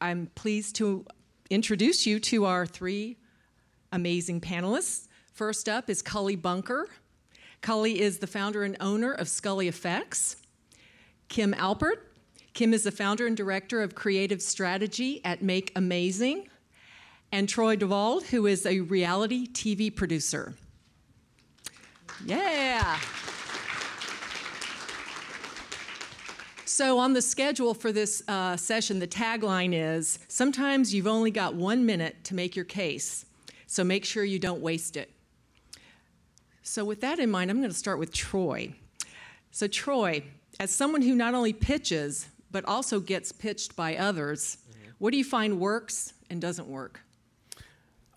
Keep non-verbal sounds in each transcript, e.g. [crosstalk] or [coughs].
I'm pleased to introduce you to our three amazing panelists. First up is Culley Bunker. Culley is the founder and owner of Skulley Effects. Kim Alpert. Kim is the founder and director of creative strategy at Make Amazing. And Troy Devolld, who is a reality TV producer. Yeah. So, on the schedule for this uh, session, the tagline is Sometimes you've only got one minute to make your case, so make sure you don't waste it. So, with that in mind, I'm going to start with Troy. So, Troy, as someone who not only pitches, but also gets pitched by others, mm-hmm. what do you find works and doesn't work?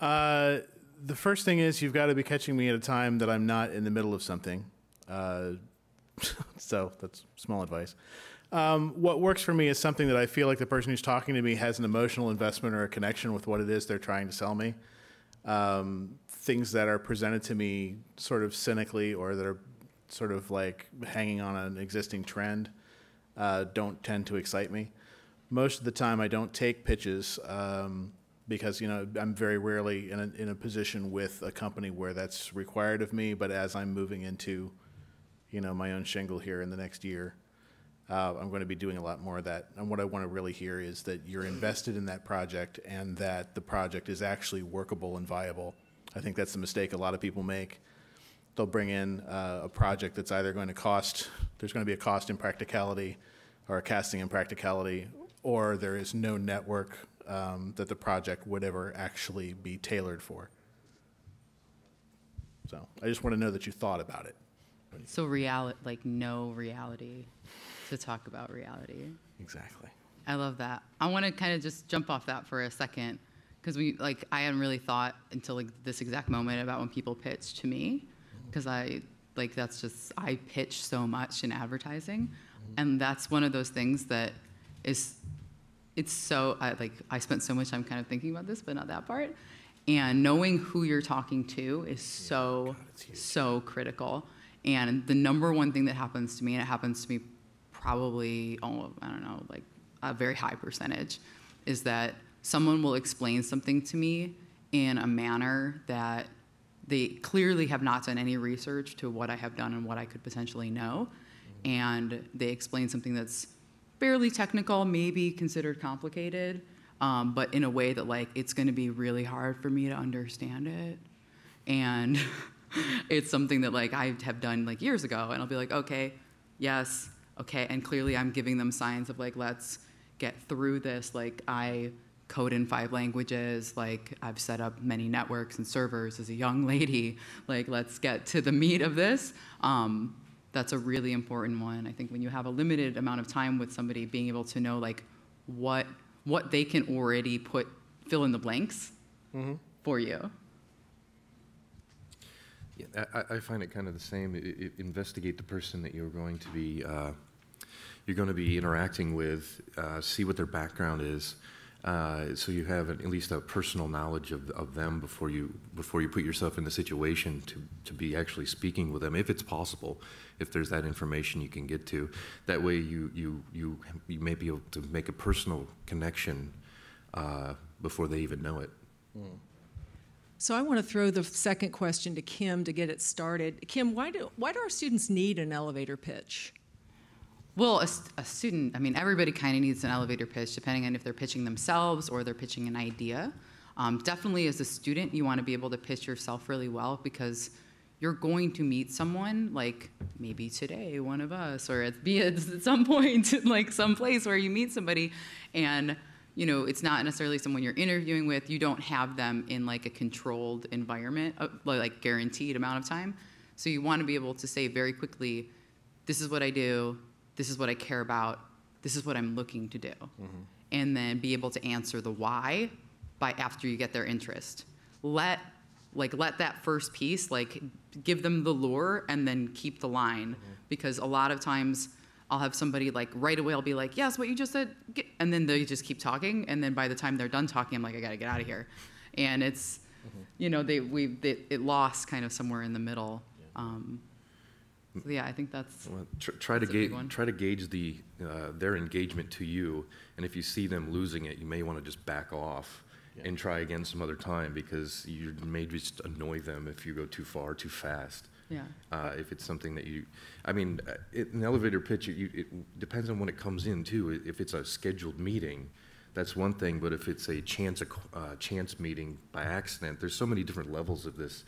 Uh, the first thing is you've got to be catching me at a time that I'm not in the middle of something. Uh, [laughs] so, that's small advice. Um, what works for me is something that I feel like the person who's talking to me has an emotional investment or a connection with what it is they're trying to sell me. Um, things that are presented to me sort of cynically or that are sort of like hanging on an existing trend uh, don't tend to excite me. Most of the time, I don't take pitches um, because you know I'm very rarely in a, in a position with a company where that's required of me. But as I'm moving into, you know, my own shingle here in the next year, uh, I'm going to be doing a lot more of that. And what I want to really hear is that you're invested in that project and that the project is actually workable and viable. I think that's the mistake a lot of people make. They'll bring in uh, a project that's either going to cost, there's going to be a cost in practicality or a casting in practicality, or there is no network um, that the project would ever actually be tailored for. So I just want to know that you thought about it. So reality, like no reality to talk about reality. Exactly. I love that. I want to kind of just jump off that for a second because we like I hadn't really thought until like this exact moment about when people pitch to me because I like that's just I pitch so much in advertising, mm-hmm. and that's one of those things that is it's so I like I spent so much time kind of thinking about this, but not that part. And knowing who you're talking to is so God, so critical. And the number one thing that happens to me, and it happens to me probably, oh, I don't know, like a very high percentage, is that someone will explain something to me in a manner that they clearly have not done any research to what I have done and what I could potentially know. And they explain something that's fairly technical, maybe considered complicated, um, but in a way that like it's going to be really hard for me to understand it. And [laughs] it's something that like I have done like years ago, and I'll be like, okay, yes, okay, and clearly I'm giving them signs of like, let's get through this. Like I code in five languages, like I've set up many networks and servers as a young [laughs] lady. Like let's get to the meat of this. Um, that's a really important one. I think when you have a limited amount of time with somebody, being able to know like what what they can already put fill in the blanks mm-hmm. for you. Yeah, I, I, find it kind of the same. It, it, investigate the person that you're going to be uh, you're going to be interacting with, uh, see what their background is, uh, so you have at least a personal knowledge of, of them before you before you put yourself in the situation to, to be actually speaking with them, if it's possible, if there's that information you can get to. That way, you you you you may be able to make a personal connection uh, before they even know it. Mm. So I want to throw the second question to Kim to get it started. Kim, why do why do our students need an elevator pitch? Well, a, a student, I mean, everybody kind of needs an elevator pitch, depending on if they're pitching themselves or they're pitching an idea. Um, definitely, as a student, you want to be able to pitch yourself really well because you're going to meet someone like maybe today, one of us, or at, be at [laughs] some point, like some place where you meet somebody, and you know it's not necessarily someone you're interviewing with. You don't have them in like a controlled environment, uh, like guaranteed amount of time. So you want to be able to say very quickly, "This is what I do this is what I care about, this is what I'm looking to do. Mm-hmm. And then be able to answer the why by after you get their interest. Let like let that first piece like give them the lure and then keep the line mm-hmm. because a lot of times I'll have somebody like right away I'll be like, "Yes, what you just said." And then they just keep talking and then by the time they're done talking, I'm like, "I got to get out of here." And it's mm-hmm. you know, they we they, it lost kind of somewhere in the middle. Yeah. Um, So yeah, I think that's Well, tr- try to That's a big gauge, one. try to gauge the, uh, their engagement to you, and if you see them losing it, you may want to just back off and try again some other time, because you may just annoy them if you go too far, too fast. yeah. Uh, if it's something that you, I mean, uh, it, an elevator pitch, you, it depends on when it comes in too. If it's a scheduled meeting, that's one thing, but if it's a chance, ac- uh, chance meeting by accident, there's so many different levels of this.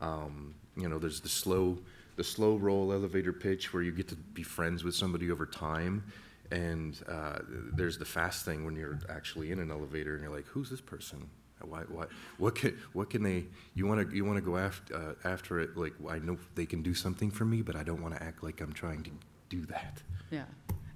Um, you know, there's the slow, the slow roll elevator pitch where you get to be friends with somebody over time. And, uh, there's the fast thing when you're actually in an elevator and you're like, who's this person? Why, why, what can, what can they, you want to, you want to go after, uh, after it, like, I know they can do something for me, but I don't want to act like I'm trying to do that. Yeah.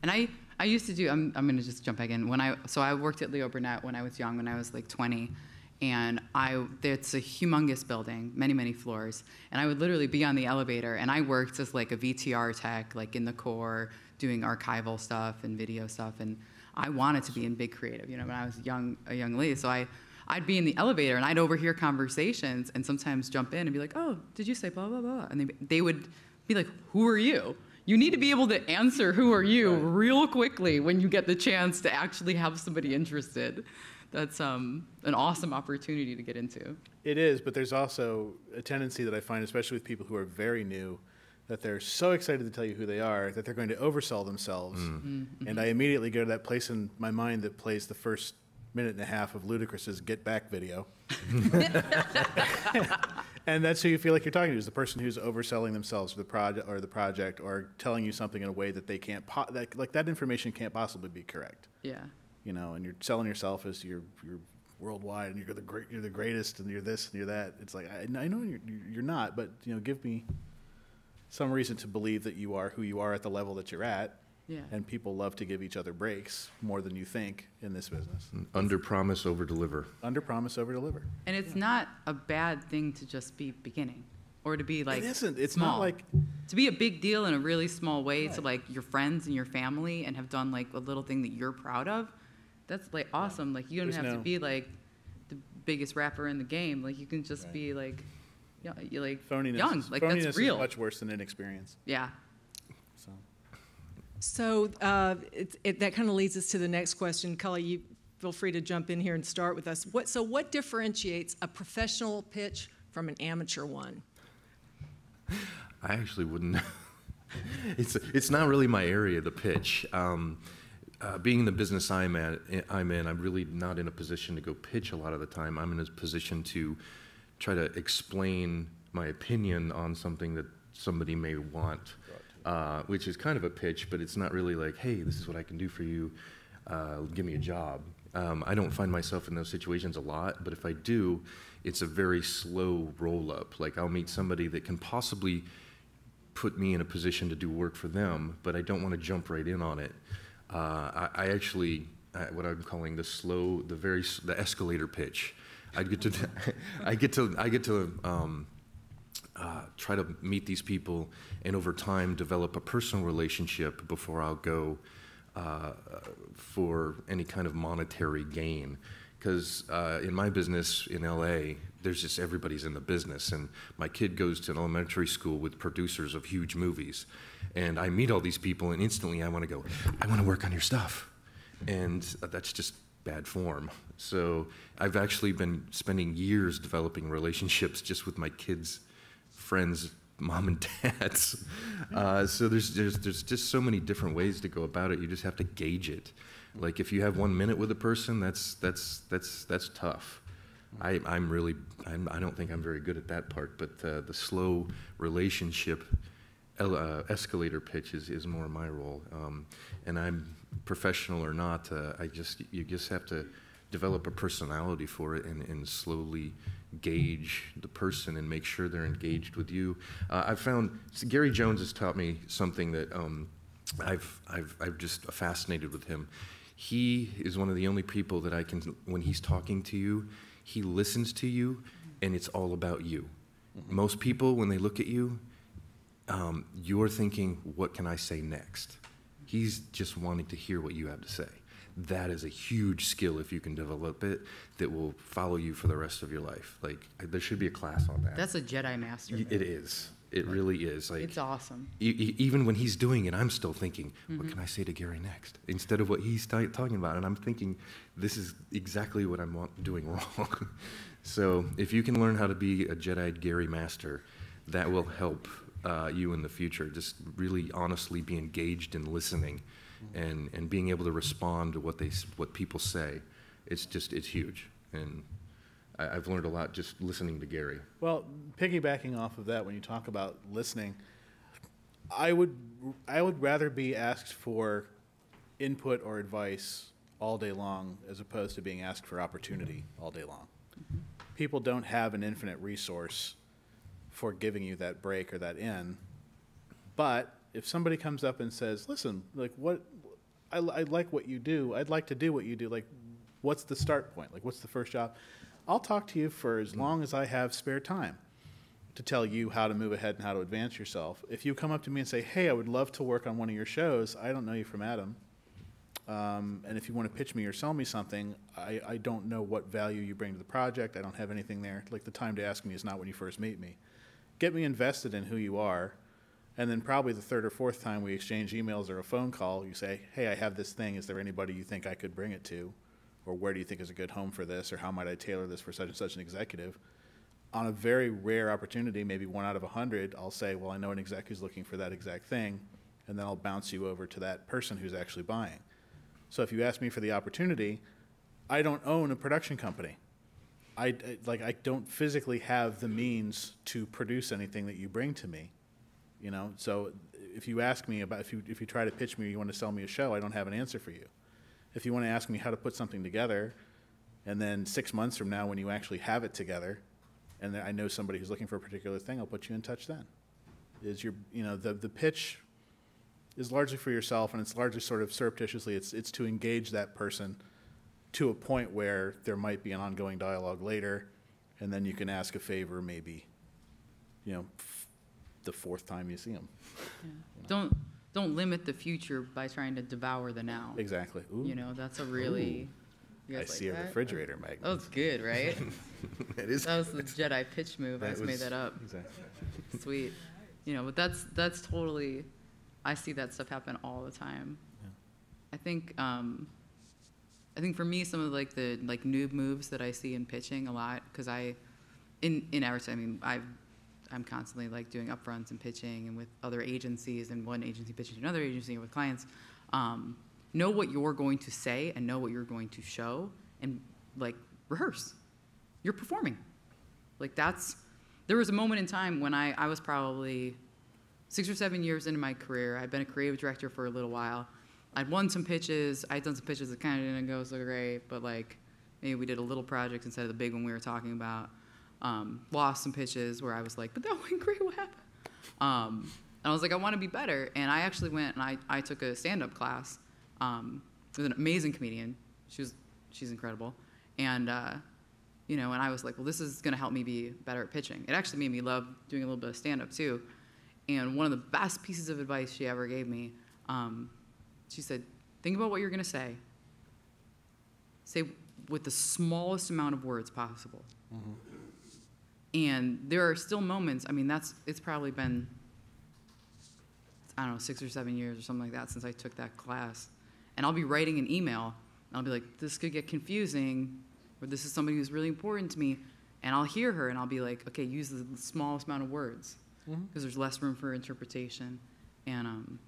And I, I used to do, I'm, I'm going to just jump back in. When I, so I worked at Leo Burnett when I was young, when I was like 20. And I, it's a humongous building, many, many floors. And I would literally be on the elevator. And I worked as like a VTR tech, like in the core, doing archival stuff and video stuff. And I wanted to be in big creative, you know, when I was young, a young lady. So I, I'd be in the elevator and I'd overhear conversations and sometimes jump in and be like, oh, did you say blah, blah, blah? And they, they would be like, who are you? You need to be able to answer who are you real quickly when you get the chance to actually have somebody interested. That's um, an awesome opportunity to get into. It is, but there's also a tendency that I find, especially with people who are very new, that they're so excited to tell you who they are that they're going to oversell themselves. Mm. Mm, mm-hmm. And I immediately go to that place in my mind that plays the first minute and a half of Ludacris's Get Back video. [laughs] and that's who you feel like you're talking to is the person who's overselling themselves for the project or the project or telling you something in a way that they can't po- that, like that information can't possibly be correct Yeah. You know, and you're selling yourself as you're you're worldwide and you're the great, you're the greatest, and you're this and you're that. It's like I, I know you're you're not, but you know, give me some reason to believe that you are who you are at the level that you're at. Yeah. And people love to give each other breaks more than you think in this business. Mm, under promise, over deliver. Under promise, over deliver. And it's not a bad thing to just be beginning or to be like it isn't. It's small. not like to be a big deal in a really small way to like your friends and your family and have done like a little thing that you're proud of. That's like awesome. Like you don't There's have to be like the biggest rapper in the game. Like you can just be like, yeah, you like phoniness. young. is- Like phoniness that's real. is much worse than inexperience. yeah. So So uh, it, it, that kind of leads us to the next question. Culley, you feel free to jump in here and start with us. What, so, what differentiates a professional pitch from an amateur one? I actually wouldn't. [laughs] it's it's not really my area, the pitch. Um, uh, being in the business I'm at, I'm in, I'm really not in a position to go pitch a lot of the time. I'm in a position to try to explain my opinion on something that somebody may want, uh, which is kind of a pitch, but it's not really like, hey, this is what I can do for you. Uh, give me a job. Um, I don't find myself in those situations a lot, but if I do, it's a very slow roll up. Like I'll meet somebody that can possibly put me in a position to do work for them, but I don't want to jump right in on it. Uh, I, I actually, uh, what I'm calling the slow, the very, the escalator pitch. I get to, [laughs] I get to, I get to um, uh, try to meet these people, and over time develop a personal relationship before I'll go uh, for any kind of monetary gain. Because uh, in my business in LA, there's just everybody's in the business, and my kid goes to an elementary school with producers of huge movies, and I meet all these people, and instantly I want to go, I want to work on your stuff, and that's just bad form. So I've actually been spending years developing relationships just with my kids' friends, mom and [laughs] dads. Uh, so there's, there's, there's just so many different ways to go about it. You just have to gauge it. Like if you have one minute with a person, that's, that's, that's, that's tough. I, I'm really, I'm, I don't think I'm very good at that part, but uh, the slow relationship uh, escalator pitch is, is more my role. Um, and I'm professional or not, uh, I just, you just have to develop a personality for it and, and slowly gauge the person and make sure they're engaged with you. Uh, I've found Gary Jones has taught me something that um, I've, I've, I've just fascinated with him. He is one of the only people that I can, when he's talking to you, he listens to you and it's all about you. Most people, when they look at you, um, you're thinking, what can I say next? He's just wanting to hear what you have to say. That is a huge skill if you can develop it that will follow you for the rest of your life. Like, there should be a class on that. That's a Jedi master. Y- It is. It really is. Like It's awesome. e- even when he's doing it, I'm still thinking, Mm-hmm. what can I say to Gary next? Instead of what he's ta- talking about. And I'm thinking, this is exactly what I'm wa- doing [laughs] wrong. so if you can learn how to be a Jedi Gary master, that will help uh, you in the future. Just really honestly be engaged in listening and, and being able to respond to what, they, what people say. It's just, it's huge. And I, I've learned a lot just listening to Gary. Well, piggybacking off of that, when you talk about listening, I would I would rather be asked for input or advice all day long as opposed to being asked for opportunity all day long. People don't have an infinite resource for giving you that break or that in. But if somebody comes up and says, "Listen, like what I, I like what you do. I'd like to do what you do. Like, what's the start point? Like, what's the first job?" I'll talk to you for as long as I have spare time to tell you how to move ahead and how to advance yourself. If you come up to me and say, "Hey, I would love to work on one of your shows," I don't know you from Adam. Um, and if you want to pitch me or sell me something, I, I don't know what value you bring to the project. I don't have anything there. Like the time to ask me is not when you first meet me. Get me invested in who you are, and then probably the third or fourth time we exchange emails or a phone call, you say, "Hey, I have this thing. Is there anybody you think I could bring it to, or where do you think is a good home for this, or how might I tailor this for such and such an executive?" on a very rare opportunity, maybe one out of a hundred, I'll say, well, I know an exec who's looking for that exact thing, and then I'll bounce you over to that person who's actually buying. So if you ask me for the opportunity, I don't own a production company. I, I- like I don't physically have the means to produce anything that you bring to me. You know, so if you ask me about if you if you try to pitch me or you want to sell me a show, I don't have an answer for you. If you want to ask me how to put something together, and then six months from now, when you actually have it together, and I know somebody who's looking for a particular thing, I'll put you in touch then. Is your, you know, the, the pitch is largely for yourself, and it's largely sort of surreptitiously, it's, it's to engage that person to a point where there might be an ongoing dialogue later, and then you can ask a favor maybe, you know, f- the fourth time you see them. [laughs] Don't don't limit the future by trying to devour the now. Exactly. Ooh, You know, that's a really. I like see a that? refrigerator magnet. That was good, right? [laughs] [laughs] It is. that was the Jedi pitch move. I That just made that up. Exactly. Sweet. You know, but that's that's totally. I see that stuff happen all the time. I think. Um, I think for me, some of like the like noob moves that I see in pitching a lot because I, in in advertising, I've I'm constantly like doing upfronts and pitching and with other agencies and one agency pitching to another agency with clients. Um, know what you're going to say and know what you're going to show and like rehearse. You're performing. Like that's there was a moment in time when I, I was probably six or seven years into my career. I'd been a creative director for a little while. I'd won some pitches. I'd done some pitches that kind of didn't go so great, but like maybe we did a little project instead of the big one we were talking about. Um, lost some pitches where I was like, but that went [laughs] great. What happened? Um, and I was like, I want to be better. And I actually went and I, I took a stand up class um, with an amazing comedian. She was, she's incredible. And, uh, you know, and I was like, well, this is going to help me be better at pitching. It actually made me love doing a little bit of stand up too. And one of the best pieces of advice she ever gave me, um, she said, think about what you're going to say. Say with the smallest amount of words possible. And there are still moments, I mean, that's, it's probably been, I don't know, six or seven years or something like that since I took that class. And I'll be writing an email, and I'll be like, this could get confusing, or this is somebody who's really important to me. And I'll hear her, and I'll be like, okay, use the smallest amount of words, because there's less room for interpretation. And um,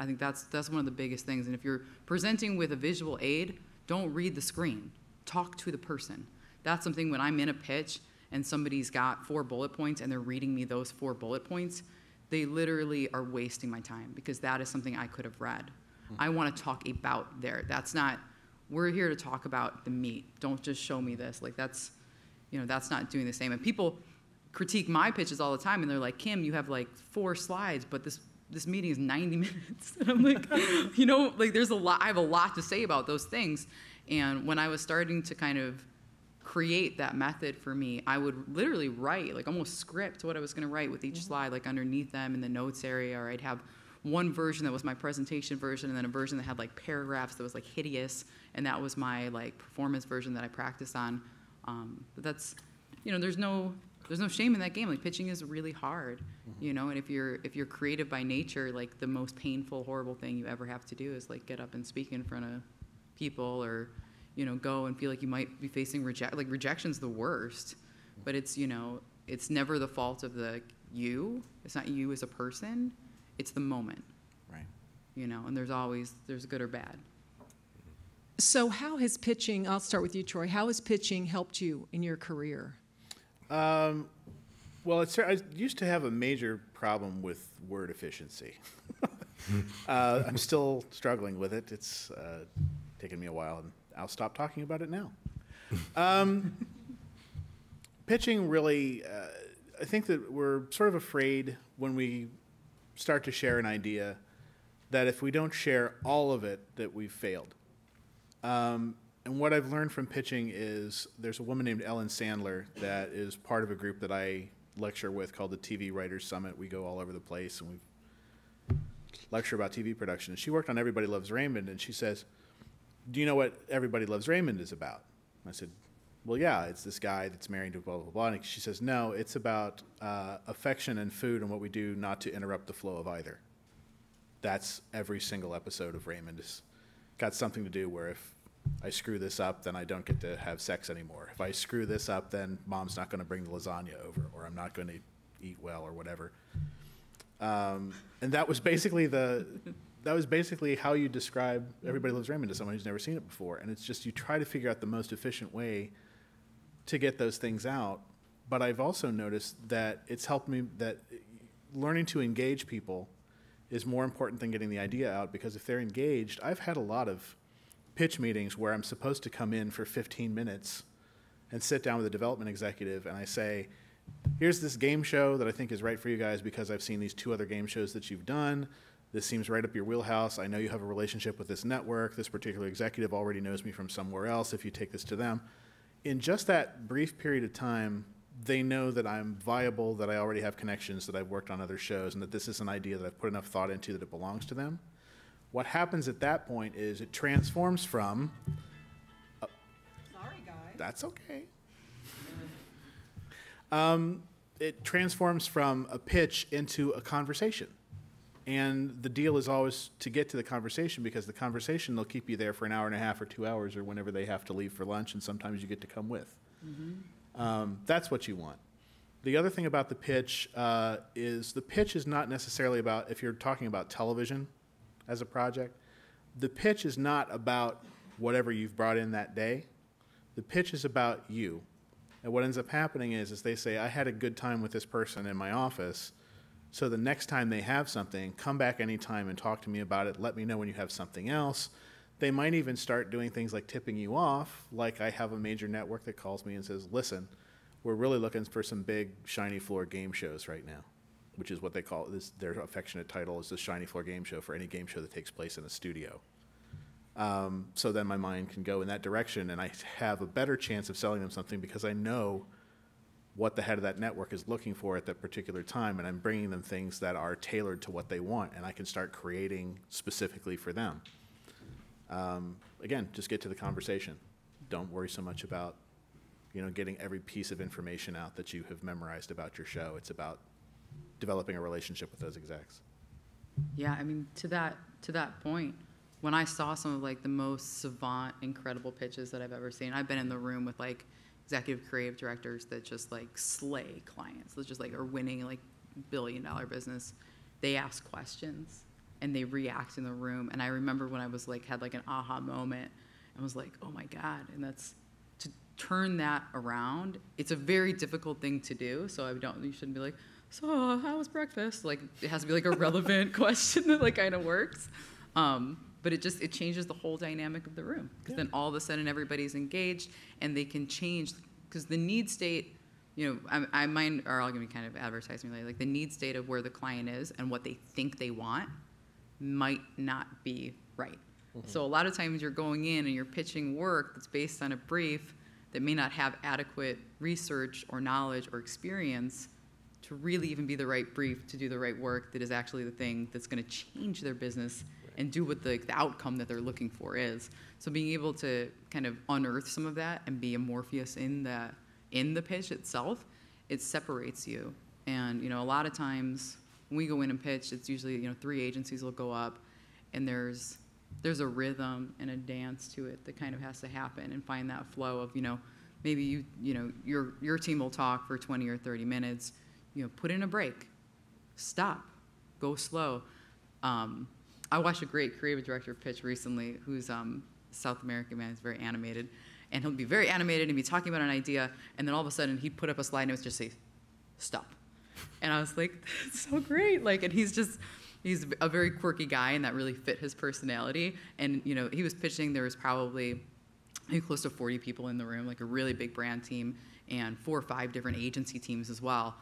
I think that's, that's one of the biggest things. And if you're presenting with a visual aid, don't read the screen. Talk to the person. That's something when I'm in a pitch and somebody's got four bullet points and they're reading me those four bullet points, they literally are wasting my time because that is something I could have read. Hmm. I want to talk about there. That's not, we're here to talk about the meat. Don't just show me this. Like that's, you know, that's not doing the same. And people critique my pitches all the time and they're like, Kim, you have like four slides, but this this meeting is 90 [laughs] minutes. And I'm like, [laughs] you know, like there's a lot, I have a lot to say about those things. And when I was starting to kind of create that method for me, I would literally write, like almost script what I was going to write with each slide, like underneath them in the notes area, or I'd have one version that was my presentation version, and then a version that had like paragraphs that was like hideous, and that was my like performance version that I practiced on. Um, but that's, you know, there's no, there's no shame in that game. Like pitching is really hard, mm-hmm. you know. And if you're if you're creative by nature, like the most painful, horrible thing you ever have to do is like get up and speak in front of people, or you know, go and feel like you might be facing reject. Like rejection's the worst, but it's you know, it's never the fault of the you. It's not you as a person. It's the moment, Right. you know. And there's always there's good or bad. So, how has pitching, I'll start with you, Troy, how has pitching helped you in your career? Um, well, I used to have a major problem with word efficiency. [laughs] uh, I'm still struggling with it. It's uh, taken me a while, and I'll stop talking about it now. Um, pitching really, uh, I think that we're sort of afraid when we start to share an idea that if we don't share all of it, that we've failed. Um, and what I've learned from pitching is there's a woman named Ellen Sandler that is part of a group that I lecture with called the TV Writers Summit. We go all over the place and we lecture about TV production. And She worked on Everybody Loves Raymond, and she says, "Do you know what Everybody Loves Raymond is about?" I said, "Well, yeah, it's this guy that's married to blah blah blah." And she says, "No, it's about uh, affection and food and what we do not to interrupt the flow of either." That's every single episode of Raymond. It's got something to do where if I screw this up, then I don't get to have sex anymore. If I screw this up, then mom's not going to bring the lasagna over, or I'm not going to eat well, or whatever. Um, and that was basically the that was basically how you describe Everybody Loves Raymond to someone who's never seen it before. And it's just you try to figure out the most efficient way to get those things out. But I've also noticed that it's helped me that learning to engage people is more important than getting the idea out because if they're engaged, I've had a lot of pitch meetings where I'm supposed to come in for 15 minutes and sit down with a development executive and I say, here's this game show that I think is right for you guys because I've seen these two other game shows that you've done. This seems right up your wheelhouse. I know you have a relationship with this network. This particular executive already knows me from somewhere else if you take this to them. In just that brief period of time, they know that I'm viable, that I already have connections, that I've worked on other shows, and that this is an idea that I've put enough thought into that it belongs to them. What happens at that point is it transforms from, Sorry, guys. that's okay. Um, it transforms from a pitch into a conversation. And the deal is always to get to the conversation because the conversation they'll keep you there for an hour and a half or two hours or whenever they have to leave for lunch, and sometimes you get to come with. Um, that's what you want. The other thing about the pitch uh, is the pitch is not necessarily about, if you're talking about television as a project, the pitch is not about whatever you've brought in that day. The pitch is about you. And what ends up happening is, is they say, I had a good time with this person in my office. So the next time they have something, come back anytime and talk to me about it. Let me know when you have something else. They might even start doing things like tipping you off. Like I have a major network that calls me and says, listen, we're really looking for some big shiny floor game shows right now, which is what they call this. Their affectionate title is the shiny floor game show for any game show that takes place in a studio. Um, so then my mind can go in that direction, and I have a better chance of selling them something because I know what the head of that network is looking for at that particular time, and I'm bringing them things that are tailored to what they want, and I can start creating specifically for them. Um, again, just get to the conversation. Don't worry so much about, you know, getting every piece of information out that you have memorized about your show. It's about developing a relationship with those execs. Yeah, I mean, to that to that point, when I saw some of like the most savant, incredible pitches that I've ever seen, I've been in the room with like executive creative directors that just like slay clients. That just like are winning like billion dollar business. They ask questions and they react in the room. And I remember when I was like had like an aha moment and was like, oh my god! And that's to turn that around. It's a very difficult thing to do. So I don't. You shouldn't be like, so how was breakfast? Like it has to be like a relevant [laughs] question that like kind of works. Um, but it just it changes the whole dynamic of the room because then all of a sudden everybody's engaged and they can change because the need state you know I, I mind are all going to be kind of advertising related like the need state of where the client is and what they think they want might not be right so a lot of times you're going in and you're pitching work that's based on a brief that may not have adequate research or knowledge or experience to really even be the right brief to do the right work that is actually the thing that's going to change their business and do what the, the outcome that they're looking for is. So being able to kind of unearth some of that and be a Morpheus in the in the pitch itself it separates you. And, you know, a lot of times when we go in and pitch, it's usually, you know, three agencies will go up and there's, there's a rhythm and a dance to it that kind of has to happen and find that flow of, you know, maybe you, you know, your, your team will talk for 20 or 30 minutes, you know, put in a break, stop, go slow. Um, I watched a great creative director pitch recently who's um, South American man, he's very animated. And he'll be very animated and be talking about an idea, and then all of a sudden he'd put up a slide and it would just say, stop. And I was like, [laughs] that's so great. Like, and he's just, he's a very quirky guy, and that really fit his personality. And, you know, he was pitching, there was probably close to 40 people in the room, like a really big brand team, and four or five different agency teams as well.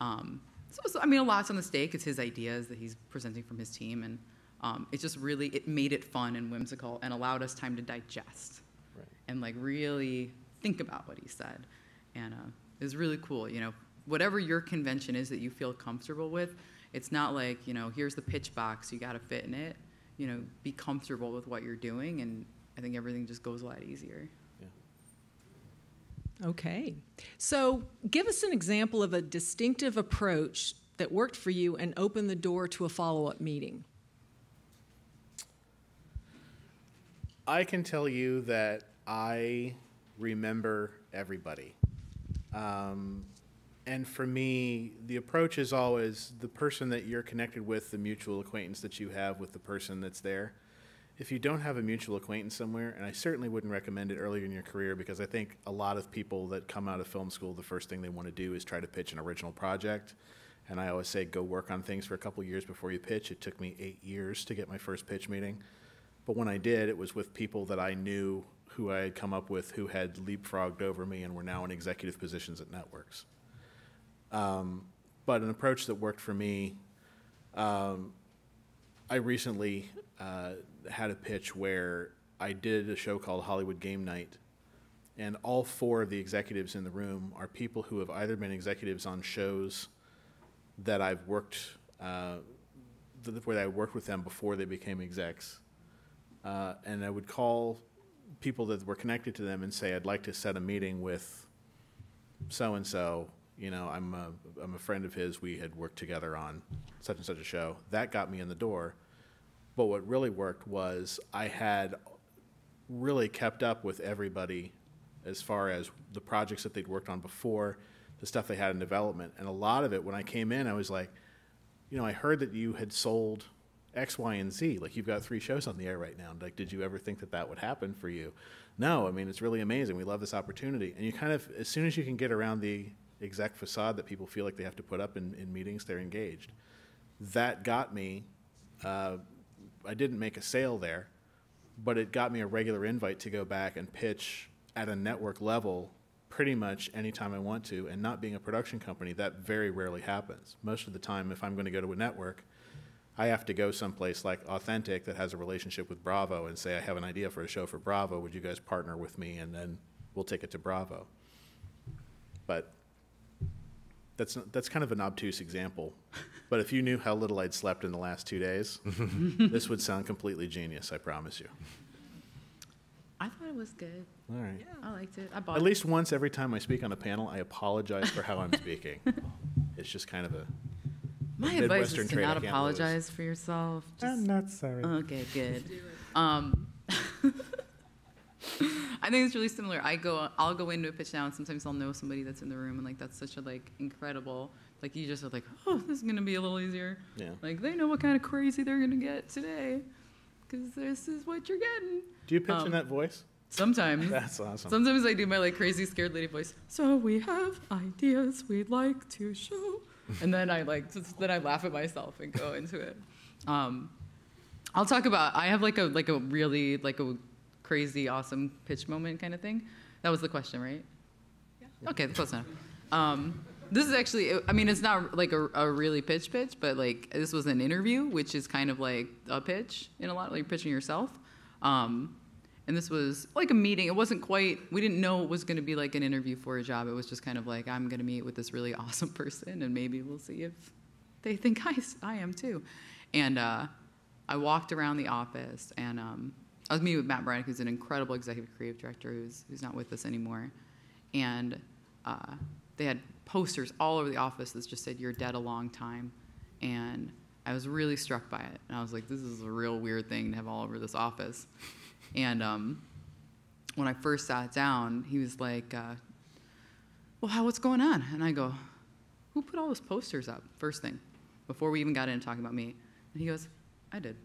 Um, so, so, I mean, a lot's on the stake. It's his ideas that he's presenting from his team, and um, it just really it made it fun and whimsical and allowed us time to digest Right. and like really think about what he said. And uh, it was really cool. You know, whatever your convention is that you feel comfortable with, it's not like you know, here's the pitch box, you got to fit in it. You know, be comfortable with what you're doing, and I think everything just goes a lot easier. Okay. So give us an example of a distinctive approach that worked for you and opened the door to a follow up meeting. I can tell you that I remember everybody. Um, and for me, the approach is always the person that you're connected with, the mutual acquaintance that you have with the person that's there. If you don't have a mutual acquaintance somewhere, and I certainly wouldn't recommend it earlier in your career because I think a lot of people that come out of film school, the first thing they want to do is try to pitch an original project. And I always say, go work on things for a couple years before you pitch. It took me eight years to get my first pitch meeting. But when I did, it was with people that I knew who I had come up with who had leapfrogged over me and were now in executive positions at networks. Um, but an approach that worked for me, um, I recently uh, had a pitch where I did a show called Hollywood Game Night. And all four of the executives in the room are people who have either been executives on shows that I've worked, uh, where I worked with them before they became execs. Uh, and I would call people that were connected to them and say, I'd like to set a meeting with so and so. You know, I'm a, I'm a friend of his. We had worked together on such and such a show. That got me in the door. But what really worked was I had really kept up with everybody as far as the projects that they'd worked on before, the stuff they had in development. And a lot of it, when I came in, I was like, you know, I heard that you had sold X, Y, and Z. Like you've got three shows on the air right now. Like, did you ever think that that would happen for you? No, I mean, it's really amazing. We love this opportunity. And you kind of, as soon as you can get around the exact facade that people feel like they have to put up in, in meetings, they're engaged. That got me, uh, I didn't make a sale there, but it got me a regular invite to go back and pitch at a network level pretty much anytime I want to. And not being a production company, that very rarely happens. Most of the time, if I'm going to go to a network, I have to go someplace like Authentic that has a relationship with Bravo and say, I have an idea for a show for Bravo. Would you guys partner with me? And then we'll take it to Bravo. But that's, not, that's kind of an obtuse example. But if you knew how little I'd slept in the last two days, [laughs] this would sound completely genius, I promise you. I thought it was good. All right. Yeah. I liked it. I bought At it. least once every time I speak on a panel, I apologize for how I'm [laughs] speaking. It's just kind of a. My Midwestern advice is to not can't lose. apologize for yourself. Just, I'm not sorry. okay, good. Um, [laughs] I think it's really similar. I go, I'll go into a pitch now, and sometimes I'll know somebody that's in the room, and like that's such a like incredible. Like you just are like, oh, this is gonna be a little easier. Yeah. Like they know what kind of crazy they're gonna get today, because this is what you're getting. Do you pitch in Um, that voice? Sometimes. That's awesome. Sometimes I do my like crazy scared lady voice. So we have ideas we'd like to show, and then I like just, then I laugh at myself and go into it. Um, I'll talk about. I have like a like a really like a crazy awesome pitch moment kind of thing. That was the question, right? Yeah. Okay, close enough. Um, this is actually. I mean, it's not like a, a really pitch pitch, but like this was an interview, which is kind of like a pitch in a lot, like pitching yourself. Um, and this was like a meeting. It wasn't quite, we didn't know it was going to be like an interview for a job. It was just kind of like, I'm going to meet with this really [laughs] awesome person and maybe we'll see if they think I, I am too. And uh, I walked around the office and um, I was meeting with Matt Braddock, who's an incredible executive creative director who's, who's not with us anymore. And uh, they had posters all over the office that just said, You're dead a long time. And I was really struck by it. And I was like, This is a real weird thing to have all over this office. And um, when I first sat down, he was like, uh, Well, how, what's going on? And I go, Who put all those posters up? First thing, before we even got into talking about me. And he goes, I did.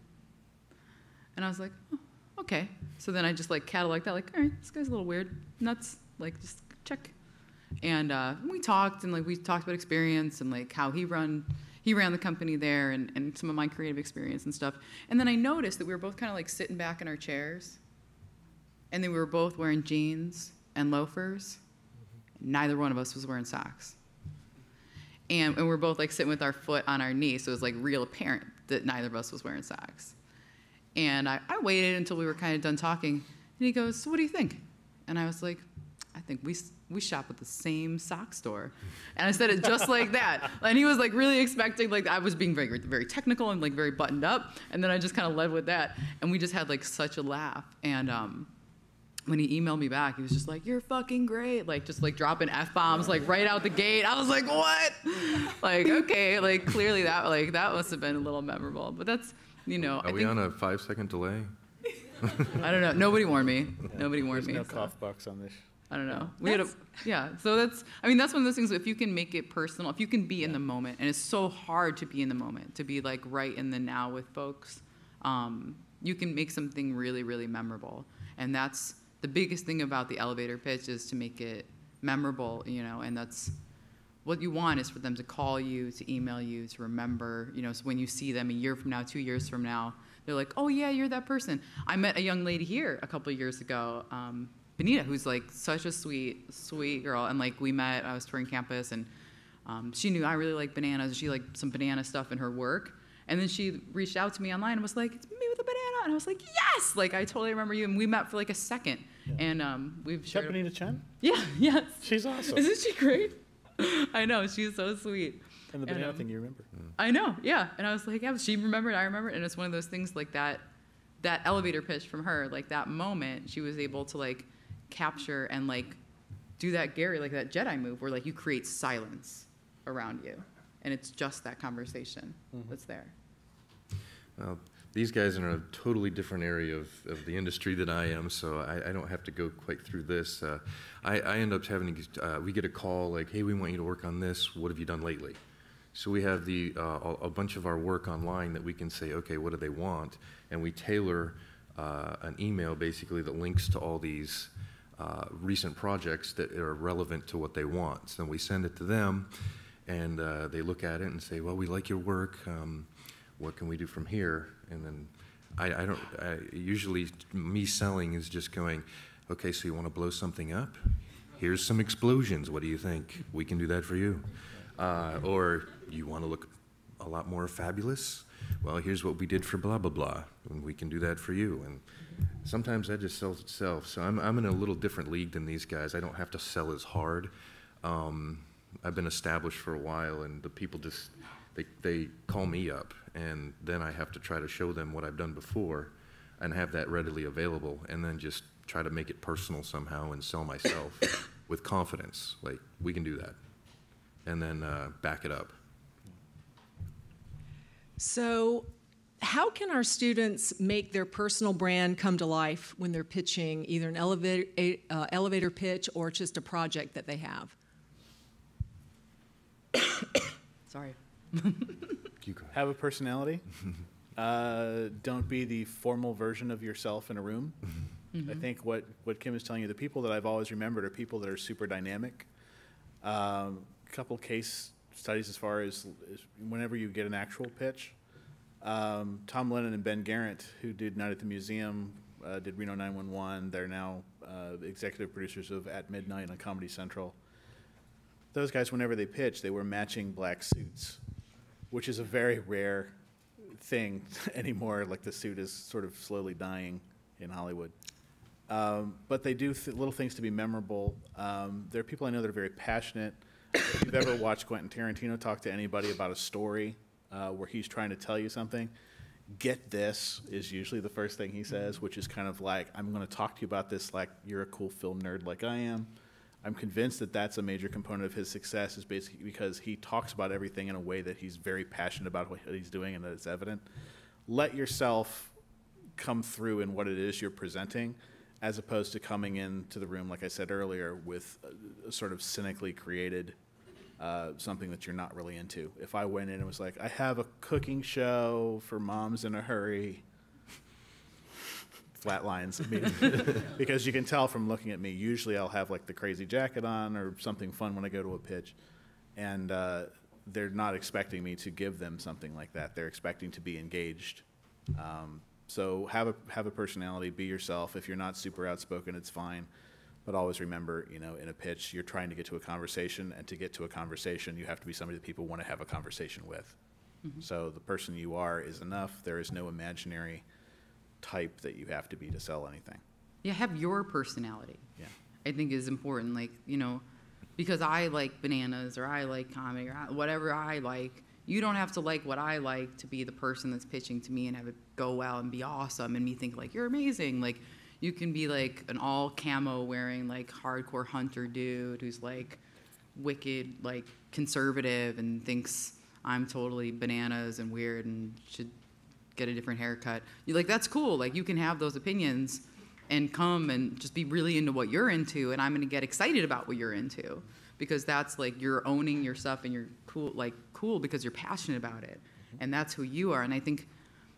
And I was like, oh, okay. So then I just like cataloged that, like, all right, this guy's a little weird, nuts, like just check. And uh, we talked and like we talked about experience and like how he run he ran the company there and, and some of my creative experience and stuff. And then I noticed that we were both kind of like sitting back in our chairs. And then we were both wearing jeans and loafers. Neither one of us was wearing socks. And, and we were both like sitting with our foot on our knee, so it was like real apparent that neither of us was wearing socks. And I, I waited until we were kind of done talking. And he goes, So what do you think? And I was like, I think we, we shop at the same sock store. And I said it just like that. And he was like really expecting, like, I was being very, very technical and like very buttoned up. And then I just kind of led with that. And we just had like such a laugh. And um, when he emailed me back, he was just like, You're fucking great. Like, just like dropping F bombs, like right out the gate. I was like, What? Like, okay. Like, clearly that, like, that must have been a little memorable. But that's, you know, I Are we think, on a five-second delay? [laughs] I don't know. Nobody warned me. Nobody warned There's me. no so. cough box on this. I don't know. We had a, yeah. So that's, I mean, that's one of those things. If you can make it personal, if you can be in the moment, and it's so hard to be in the moment, to be like right in the now with folks, um, you can make something really, really memorable. And that's the biggest thing about the elevator pitch is to make it memorable, you know. And that's what you want is for them to call you, to email you, to remember, you know. So when you see them a year from now, two years from now, they're like, oh yeah, you're that person. I met a young lady here a couple of years ago. Um, Benita, who's like such a sweet, sweet girl. And like we met, I was touring campus, and um, she knew I really like bananas. She liked some banana stuff in her work. And then she reached out to me online and was like, "It's me with a banana," and I was like, "Yes!" Like I totally remember you. And we met for like a second, and um, we've Is that shared. Benita Chen? Yeah, [laughs] yes. She's awesome. Isn't she great? [laughs] I know she's so sweet. And the And, banana um, thing you remember. I know, yeah. And I was like, yeah, she remembered, I remembered, and it's one of those things like that, that elevator pitch from her, like that moment, she was able to like capture and like do that Gary, like that Jedi move where like you create silence around you, and it's just that conversation that's there. Well, these guys are in a totally different area of, of the industry than I am, so I, I don't have to go quite through this. Uh, I, I end up having, uh, we get a call like, hey, we want you to work on this. What have you done lately? So we have the, uh, a, bunch of our work online that we can say, okay, what do they want? And we tailor uh, an email basically that links to all these uh, recent projects that are relevant to what they want. So we send it to them, and uh, they look at it and say, well, we like your work. Um, what can we do from here? And then I, I don't, I, usually me selling is just going, okay, so you want to blow something up? Here's some explosions. What do you think? We can do that for you. Uh, or you want to look a lot more fabulous? Well, here's what we did for blah, blah, blah, and we can do that for you. And sometimes that just sells itself. So I'm, I'm in a little different league than these guys. I don't have to sell as hard. Um, I've been established for a while, and the people just, they, they call me up, and then I have to try to show them what I've done before and have that readily available, and then just try to make it personal somehow and sell myself [coughs] with confidence. Like, we can do that. And then uh, back it up. So, how can our students make their personal brand come to life when they're pitching either an elevator, a, uh, elevator pitch or just a project that they have? [coughs] Sorry. [laughs] You go. Have a personality. [laughs] uh, don't be the formal version of yourself in a room. I think what, what Kim is telling you, the people that I've always remembered are people that are super dynamic. Um, couple case studies as far as, as whenever you get an actual pitch. Um, Tom Lennon and Ben Garant, who did Night at the Museum, uh, did Reno 911. They're now uh, executive producers of At Midnight on Comedy Central. Those guys, whenever they pitch, they wear matching black suits, which is a very rare thing [laughs] anymore. Like the suit is sort of slowly dying in Hollywood. Um, but they do th- little things to be memorable. Um, there are people I know that are very passionate. If you've ever watched Quentin Tarantino talk to anybody about a story uh, where he's trying to tell you something, get this is usually the first thing he says, which is kind of like, I'm going to talk to you about this like you're a cool film nerd like I am. I'm convinced that that's a major component of his success is basically because he talks about everything in a way that he's very passionate about what he's doing and that it's evident. Let yourself come through in what it is you're presenting as opposed to coming into the room, like I said earlier, with a, a sort of cynically created uh, something that you're not really into. If I went in and was like, I have a cooking show for moms in a hurry, flat lines [laughs] because you can tell from looking at me, usually I'll have like the crazy jacket on or something fun when I go to a pitch. And uh, they're not expecting me to give them something like that. They're expecting to be engaged. Um, so have a, have a personality, be yourself. If you're not super outspoken, it's fine. But always remember, you know, in a pitch, you're trying to get to a conversation, and to get to a conversation, you have to be somebody that people want to have a conversation with. So the person you are is enough. There is no imaginary type that you have to be to sell anything. Yeah, have your personality. Yeah. I think is important. Like, you know, because I like bananas or I like comedy or I- whatever I like, you don't have to like what I like to be the person that's pitching to me and have it go well and be awesome and me think like you're amazing. Like, you can be like an all camo wearing like hardcore hunter dude who's like wicked, like conservative and thinks I'm totally bananas and weird and should get a different haircut. You're like that's cool. Like you can have those opinions and come and just be really into what you're into and I'm going to get excited about what you're into because that's like you're owning your stuff and you're cool like cool because you're passionate about it. And that's who you are and I think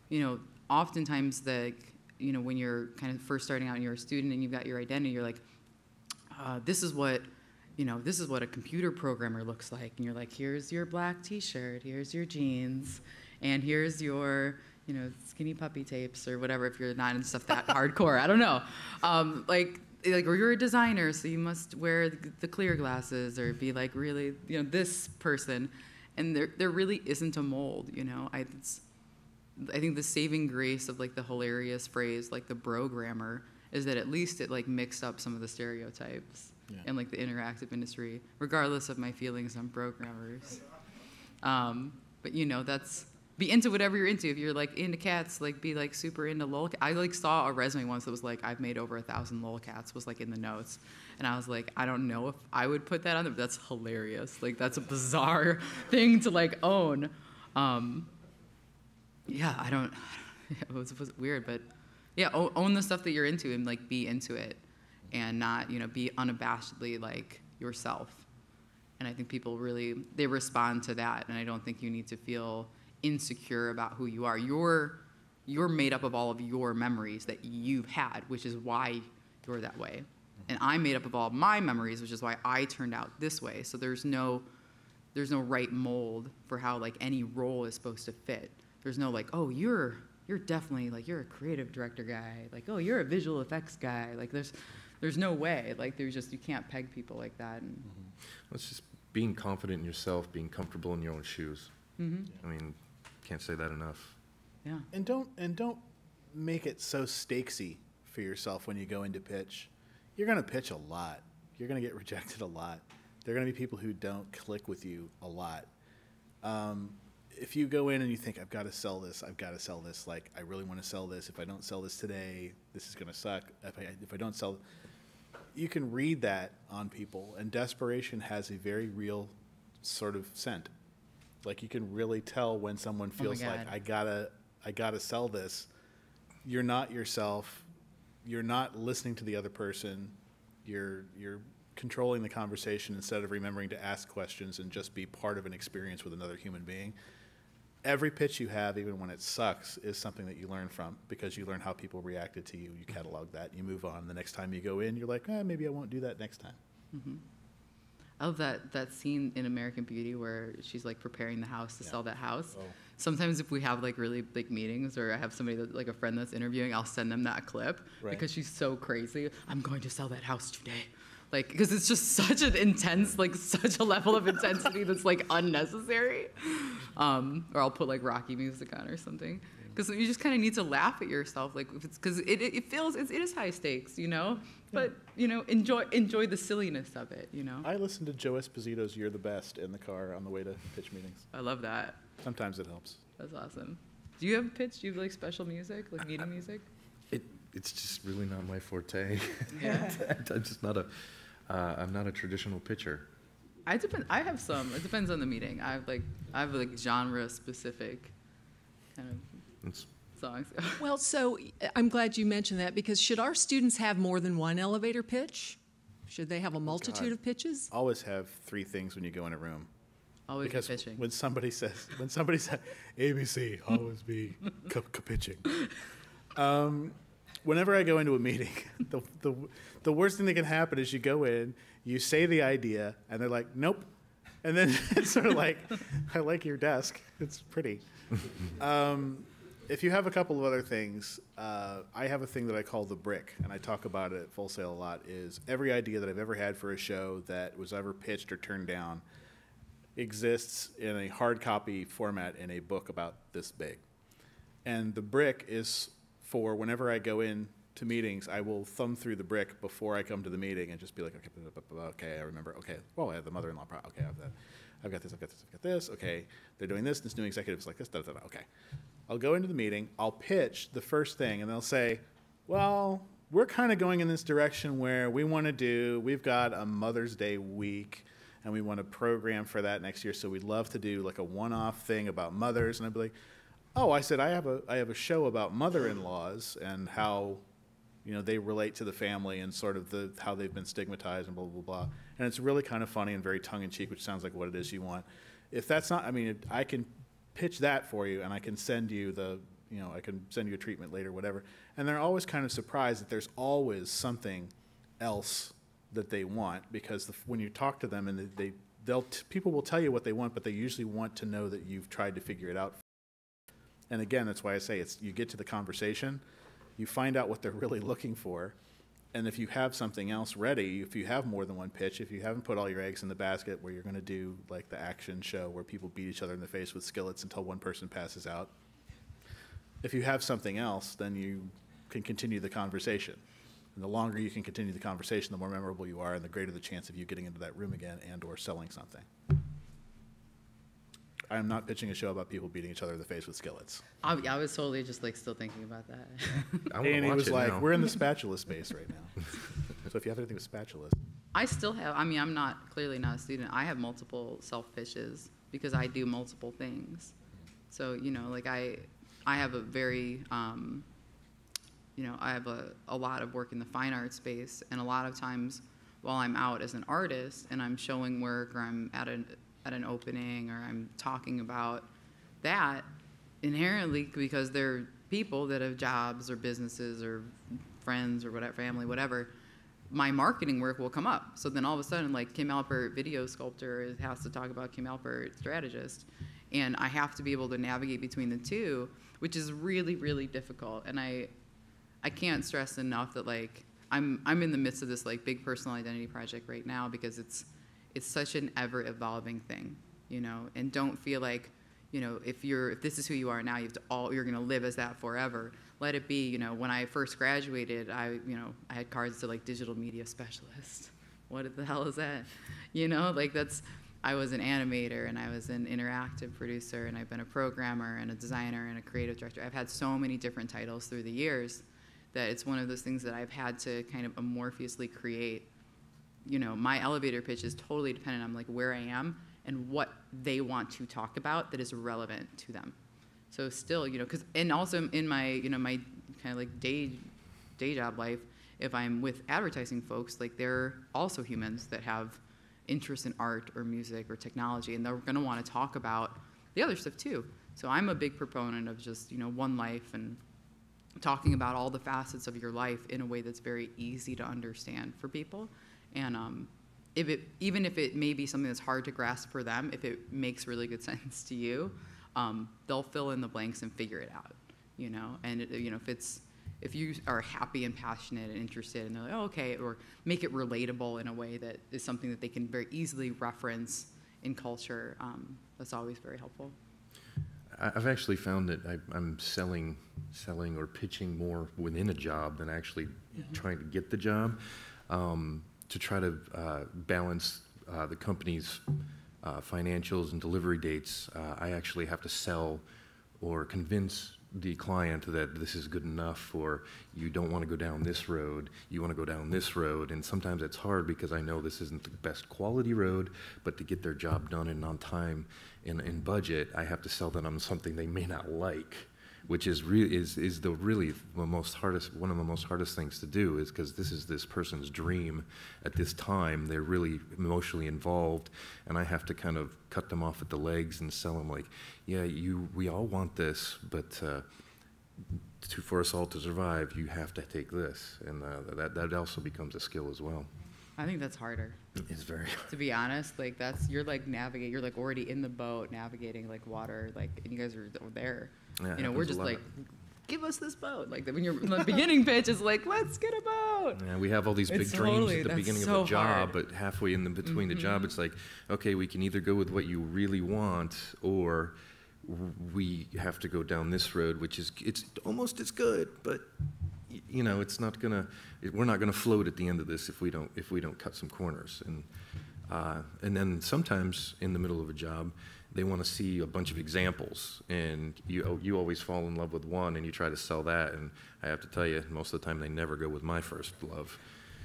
you know oftentimes the you know when you're kind of first starting out and you're a student and you've got your identity you're like uh, this is what you know this is what a computer programmer looks like and you're like here's your black t-shirt here's your jeans and here's your you know skinny puppy tapes or whatever if you're not in stuff that hardcore i don't know um, like like or you're a designer so you must wear the, the clear glasses or be like really you know this person and there there really isn't a mold you know i it's, I think the saving grace of like the hilarious phrase like the brogrammer is that at least it like mixed up some of the stereotypes Yeah. in like the interactive industry, regardless of my feelings on programmers. Um, but you know, that's be into whatever you're into. If you're like into cats, like be like super into lolcat. I like saw a resume once that was like I've made over a thousand lolcats was like in the notes, and I was like I don't know if I would put that on there. That's hilarious. Like that's a bizarre [laughs] thing to like own. Um, yeah, I don't. [laughs] It was, was weird, but yeah, own the stuff that you're into and like be into it, and not you know be unabashedly like yourself. And I think people really they respond to that, and I don't think you need to feel insecure about who you are. You're you're made up of all of your memories that you've had, which is why you're that way. And I'm made up of all of my memories, which is why I turned out this way. So there's no there's no right mold for how like any role is supposed to fit. There's no like, oh, you're you're definitely like you're a creative director guy. Like, oh, you're a visual effects guy. Like there's there's no way. Like there's just you can't peg people like that. And It's just being confident in yourself, being comfortable in your own shoes. Mhm. I mean, can't say that enough. yeah. And don't and don't make it so stakesy for yourself when you go into pitch. You're going to pitch a lot. You're going to get [laughs] rejected a lot. There are going to be people who don't click with you a lot. Um, if you go in and you think I've got to sell this, I've got to sell this. Like I really want to sell this. If I don't sell this today, this is going to suck. If I if I don't sell, you can read that on people. And desperation has a very real sort of scent. Like you can really tell when someone Oh feels like I gotta I gotta sell this. You're not yourself. You're not listening to the other person. You're you're controlling the conversation instead of remembering to ask questions and just be part of an experience with another human being. Every pitch you have, even when it sucks, is something that you learn from because you learn how people reacted to you. You catalog that, you move on. The next time you go in, you're like, eh, maybe I won't do that next time. I love that that scene in American Beauty where she's like preparing the house to Yeah. sell that house. Oh. Sometimes if we have like really big meetings or I have somebody that like a friend that's interviewing, I'll send them that clip Right. because she's so crazy. I'm going to sell that house today. Like because it's just such an intense like such a level of intensity [laughs] that's like unnecessary. Um, or I'll put like Rocky music on or something. Because you just kind of need to laugh at yourself, like if it's because it, it, it feels it's, it is high stakes, you know. But you know, enjoy enjoy the silliness of it, you know. I listen to Joe Esposito's "You're the Best" in the car on the way to pitch meetings. I love that. Sometimes it helps. That's awesome. Do you have a pitch? Do you have like special music, like meeting music? It, it's just really not my forte. Yeah. [laughs] I'm just not a. Uh, I'm not a traditional pitcher. I depend. I have some. It depends on the meeting. I have like I have like genre specific kind of It's, songs. [laughs] Well, so uh, I'm glad you mentioned that because should our students have more than one elevator pitch? Should they have a multitude God. of pitches? Always have three things when you go in a room. Always be Because pitching. when somebody says, when somebody says ABC, always be c- c- pitching. Um, whenever I go into a meeting, [laughs] the, the, the worst thing that can happen is you go in, you say the idea, and they're like, nope. And then [laughs] it's sort of like, I like your desk. It's pretty. Um, if you have a couple of other things, uh, I have a thing that I call the brick, and I talk about it at Full Sail a lot. Is every idea that I've ever had for a show that was ever pitched or turned down exists in a hard copy format in a book about this big. And the brick is for whenever I go in to meetings, I will thumb through the brick before I come to the meeting and just be like, okay, okay, I remember. Okay, well, I have the mother-in-law. Pro- okay, I have that. I've got this. I've got this. I've got this. Okay, they're doing this. This new executive's like this. Da, da, da. Okay, I'll go into the meeting. I'll pitch the first thing, and they'll say, well, we're kind of going in this direction where we want to do. We've got a Mother's Day week and we want to program for that next year. So we'd love to do like a one-off thing about mothers. And I'd be like, oh, I said I have a I have a show about mother-in-laws and how you know they relate to the family and sort of the how they've been stigmatized and blah blah blah. And it's really kind of funny and very tongue-in-cheek, which sounds like what it is you want. If that's not, I mean, I can pitch that for you, and I can send you the you know I can send you a treatment later, whatever. And they're always kind of surprised that there's always something else that they want because the, when you talk to them and they, they they'll people will tell you what they want, but they usually want to know that you've tried to figure it out. And again, that's why I say it's you get to the conversation, you find out what they're [laughs] really looking for, and if you have something else ready, if you have more than one pitch, if you haven't put all your eggs in the basket where you're going to do like the action show where people beat each other in the face with skillets until one person passes out, if you have something else, then you can continue the conversation. And the longer you can continue the conversation, the more memorable you are, and the greater the chance of you getting into that room again and/or selling something. I am not pitching a show about people beating each other in the face with skillets. I, I was totally just like still thinking about that. [laughs] I want to Danny watch was it like, now. "We're in the [laughs] spatula space right now." [laughs] so if you have anything with spatulas, I still have. I mean, I'm not clearly not a student. I have multiple self pitches because I do multiple things. So you know, like I, I have a very, um, you know, I have a, a lot of work in the fine art space, and a lot of times while I'm out as an artist and I'm showing work or I'm at an at an opening or I'm talking about that inherently because they're people that have jobs or businesses or friends or whatever family whatever my marketing work will come up. So then all of a sudden like kim alpert video sculptor has to talk about kim alpert strategist and i have to be able to navigate between the two which is really really difficult. And i i can't stress enough that like i'm i'm in the midst of this like big personal identity project right now because it's it's such an ever evolving thing you know? And don't feel like you know if you're if this is who you are now you have to all you're going to live as that forever. Let it be you know when i first graduated i you know i had cards to like digital media specialist. [laughs] What the hell is that? You know like that's i was an animator and i was an interactive producer and i've been a programmer and a designer and a creative director. I've had so many different titles through the years that it's one of those things that i've had to kind of amorphously create you know, my elevator pitch is totally dependent on like where I am and what they want to talk about that is relevant to them. So still, you know, because and also in my you know my kind of like day day job life, if I'm with advertising folks, like they're also humans that have interest in art or music or technology, and they're going to want to talk about the other stuff too. So I'm a big proponent of just you know one life and talking about all the facets of your life in a way that's very easy to understand for people. And um, if it, even if it may be something that's hard to grasp for them, if it makes really good [laughs] sense to you, um, they'll fill in the blanks and figure it out. You know, and it, you know if it's if you are happy and passionate and interested, and they're like, oh, okay, or make it relatable in a way that is something that they can very easily reference in culture. Um, that's always very helpful. I- I've actually found that I, I'm selling, selling or pitching more within a job than actually trying to get the job um, to try to uh, balance uh, the company's uh, financials and delivery dates. Uh, I actually have to sell or convince the client that this is good enough, or you don't want to go down this road, you want to go down this road. And sometimes it's hard because I know this isn't the best quality road, but to get their job done and on time and in budget, I have to sell them on something they may not like which is really is is the really the most hardest one of the most hardest things to do is because this is this person's dream at this time they're really emotionally involved and i have to kind of cut them off at the legs and sell them like yeah you we all want this but uh, to, for us all to survive you have to take this and uh, that that also becomes a skill as well I think that's harder. it's very To be honest, like that's you're like navigate. You're like already in the boat, navigating like water, like and you guys are there. Yeah, you know, we're just like, give us this boat. Like when you're the beginning pitch is like, let's get a boat. Yeah, we have all these big It's dreams totally- at the beginning so of a job, hard. Mm-hmm. but halfway in the between the job, it's like, okay, we can either go with what you really want, or we have to go down this road, which is it's almost as good, but you know, it's not gonna. It, we're not gonna float at the end of this if we don't if we don't cut some corners. And uh, and then sometimes in the middle of a job, they want to see a bunch of examples, and you you always fall in love with one, and you try to sell that. And I have to tell you, most of the time they never go with my first love.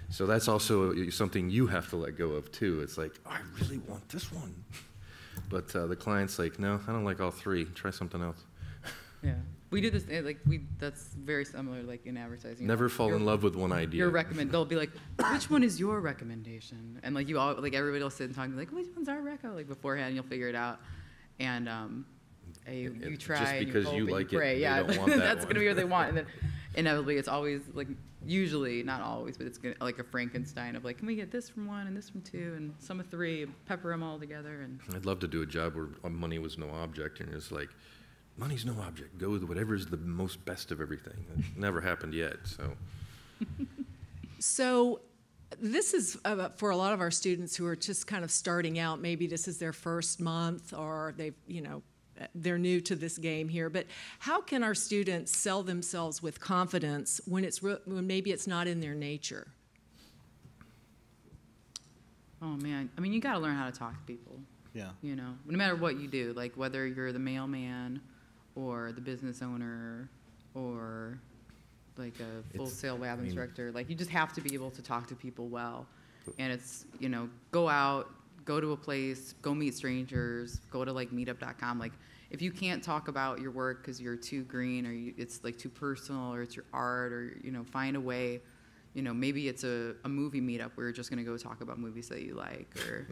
So that's also something you have to let go of too. It's like I really want this one, but uh, the client's like, no, I don't like all three. Try something else. Yeah, we do this. eh, Like we, that's very similar. Like in advertising. Never fall in love with one idea. Your recommend. They'll be like, which one is your recommendation? And like you all, like everybody will sit and talk and be like, which one's our reco? Like beforehand, you'll figure it out. And um, eh, you, And- you try just and because you, you hope and like it, you pray. they yeah, don't [laughs] want that that's gonna be what they want. And then [laughs] inevitably, it's always like usually not always, but it's gonna like a Frankenstein of like, can we get this from one and this from two and some of three, and pepper them all together and. I'd love to do a job where uh, money was no object, and it's like, money's no object. Go with whatever is the most best of everything. That never happened yet. So [laughs] So this is uh, for a lot of our students who are just kind of starting out. Maybe this is their first month or they've, you know, they're new to this game here. But how can our students sell themselves with confidence when it's re- when maybe it's not in their nature? Oh man, I mean, you got to learn how to talk to people. Yeah. You know, no matter what you do, like whether you're the mailman or the business owner or like a full It's- Sail lab I mean- instructor, like you just have to be able to talk to people well. And it's, you know, go out, go to a place, go meet strangers, go to like meetup.com. Like if you can't talk about your work because you're too green or you, it's like too personal or it's your art or, you know, find a way you know, maybe it's a, a movie meetup where you're just gonna go talk about movies that you like, or,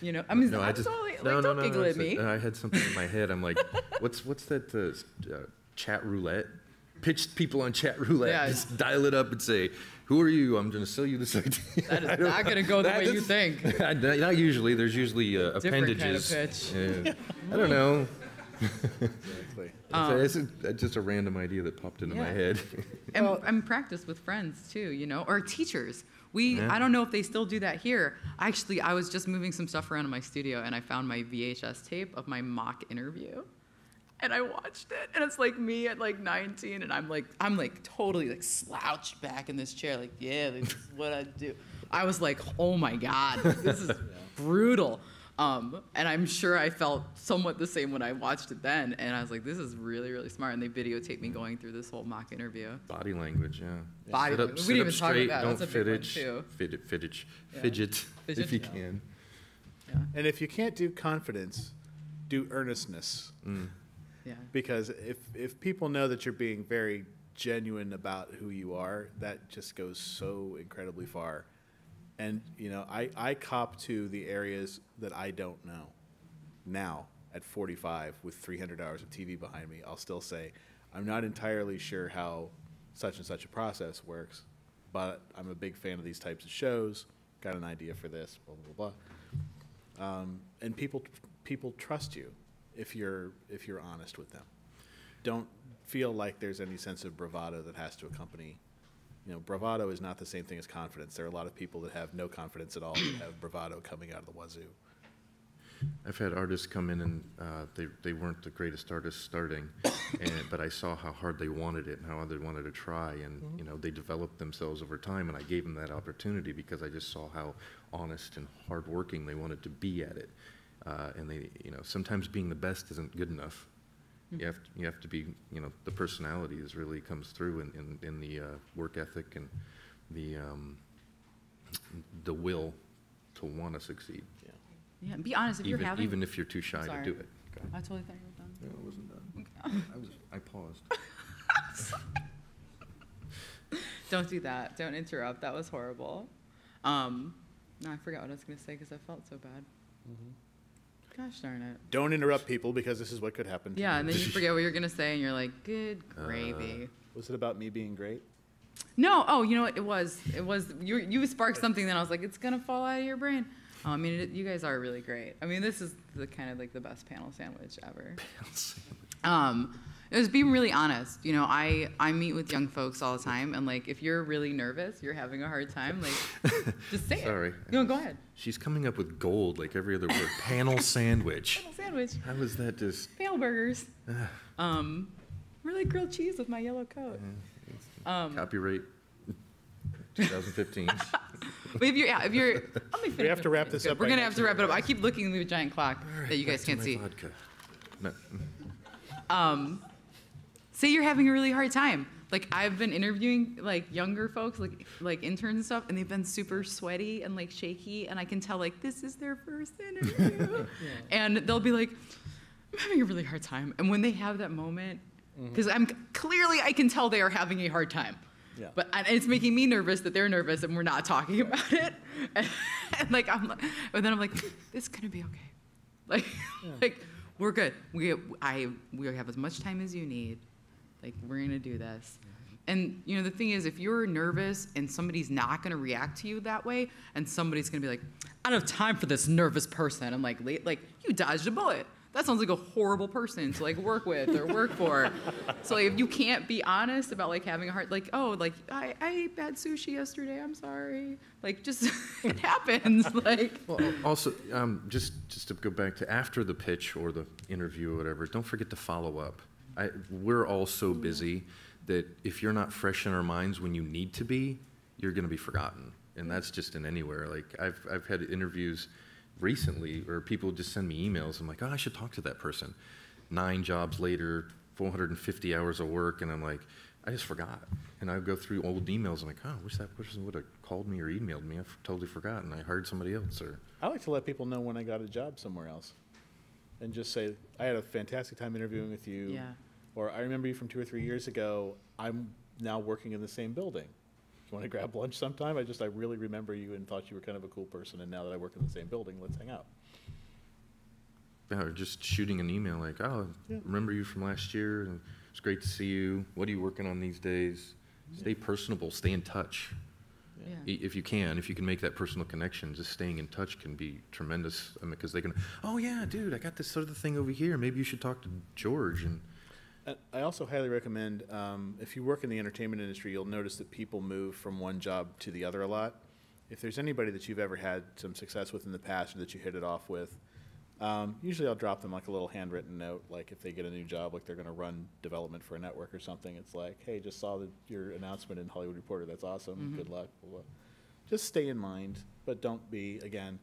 you know, I mean, no, I'm I just totally, like, no, no, don't no, giggle no, at it's- me. I had something in my head. I'm like, [laughs] what's what's that uh, s- uh, chat roulette? Pitch people on chat roulette. Yeah. Just dial it up and say, "Who are you? I'm going to sell you this idea." [laughs] That is [laughs] I don't- gonna go the that way you think. [laughs] not usually. There's usually uh, Different kind of appendages. pitch. Yeah. I don't know. Exactly. It's, a, it's a- just a random idea that popped into my Um, Yeah. head. And I'm practiced with friends too, you know, or teachers. We, Yeah. I don't know if they still do that here. Actually, I was just moving some stuff around in my studio and I found my VHS tape of my mock interview. And I watched it, and it's like me at like 19, and I'm like, I'm like totally like slouched back in this chair, like, yeah, this is what I do. I was like, oh my god, this is [laughs] brutal. Um, and I'm sure I felt somewhat the same when I watched it then, and I was like, this is really, really smart. And they videotaped me going through this whole mock interview. Body language, yeah. Body sit up. We sit didn't up even talk about that. Don't That's a big one, fidget, fidget, fidget, Yeah. fidget, Fidget, if you yeah. can. And if you can't do confidence, do earnestness. Yeah. Because if if people know that you're being very genuine about who you are, that just goes so incredibly far. And you know, I I cop to the areas that I don't know. Now at 45 with 300 hours of TV behind me, I'll still say I'm not entirely sure how such and such a process works, but I'm a big fan of these types of shows. Got an idea for this, blah blah blah um, and people people trust you if you're if you're honest with them. Don't feel like there's any sense of bravado that has to accompany. You know, bravado is not the same thing as confidence. There are a lot of people that have no confidence at all that have bravado coming out of the wazoo. I've had artists come in and uh, they, they weren't the greatest artists starting, and, but I saw how hard they wanted it and how they wanted to try, and you know they developed themselves over time, and I gave them that opportunity because I just saw how honest and hardworking they wanted to be at it, uh, and they you know sometimes being the best isn't good enough, You have, to, you have to be, you know, the personality is really comes through in, in, in the uh, work ethic and the, um, the will to want to succeed, Yeah, and be honest, if you're even, having. even if you're too shy to do it. Go ahead. I totally thought you were done. No, I wasn't done. [laughs] I was, I paused. [laughs] Don't do that. Don't interrupt. That was horrible. Um, no, I forgot what I was going to say because I felt so bad. Gosh darn it. Don't interrupt people because this is what could happen. to Yeah, you. and then you forget what you're going to say and you're like, good gravy. Was it about me being great? No, oh, you know what? It was. It was. You you sparked something. Then I was like, it's gonna fall out of your brain. Oh, I mean, it, you guys are really great. I mean, this is the kind of like the best panel sandwich ever. Panel sandwich. Um, it was being really honest. You know, I I meet with young folks all the time, and like, if you're really nervous, you're having a hard time, like, [laughs] just say Sorry. it. No, go ahead. She's coming up with gold like every other word. Panel [laughs] sandwich. Panel sandwich. How is that just? Panel burgers. Um, really grilled cheese with my yellow coat. Um, Copyright [laughs] 2015. But if you're, yeah, if you're, let me We have to wrap this Good. up We're by gonna have to wrap it up. I keep looking at the giant clock that you guys Back can't my see. vodka. No, um, say you're having a really hard time. Like I've been interviewing like younger folks, like like interns and stuff, and they've been super sweaty and like shaky, and I can tell like this is their first interview, [laughs] and they'll be like, "I'm having a really hard time," and when they have that moment, mm-hmm. because I'm clearly I can tell they are having a hard time. Yeah. But and it's making me nervous that they're nervous and we're not talking about it. [laughs] And, like I'm like, and then I'm like, it's gonna be okay. [laughs] Like, like we're good. We I we have as much time as you need. Like we're gonna do this. And you know the thing is, if you're nervous and somebody's not gonna react to you that way, and somebody's gonna be like, I don't have time for this nervous person. I'm like, like you dodged a bullet. That sounds like a horrible person to like work with or work for. [laughs] so like, if you can't be honest about like having a heart, like oh, like I, I ate bad sushi yesterday. I'm sorry. Like just [laughs] it happens. [laughs] Like Well, also, um, just, just to go back to after the pitch or the interview or whatever, don't forget to follow up. I, we're all so busy that if you're not fresh in our minds when you need to be, you're going to be forgotten. And that's just in anywhere. Like I've, I've had interviews recently where people just send me emails. I'm like, oh, I should talk to that person. Nine jobs later, 450 hours of work, and I'm like, I just forgot. And I go through old emails. I'm like, oh, I wish that person would have called me or emailed me. I've totally forgotten. I hired somebody else or. I like to let people know when I got a job somewhere else, and just say I had a fantastic time interviewing with you. Yeah. Or I remember you from two or three years ago. I'm now working in the same building. You want to grab lunch sometime? I just I really remember you and thought you were kind of a cool person. And now that I work in the same building, let's hang out. Yeah, or just shooting an email like, oh, Yeah. remember you from last year, and it's great to see you. What are you working on these days? Stay personable, stay in touch. Yeah. If you can, if you can make that personal connection, just staying in touch can be tremendous. I mean, because they can, oh yeah, dude, I got this sort of thing over here. Maybe you should talk to George. And And I also highly recommend, um, if you work in the entertainment industry, you'll notice that people move from one job to the other a lot. If there's anybody that you've ever had some success with in the past or that you hit it off with, um, usually I'll drop them like a little handwritten note, like if they get a new job, like they're going to run development for a network or something. It's like, hey, just saw the, your announcement in Hollywood Reporter. That's awesome. Good luck. Blah, blah. Just stay in mind, but don't be again.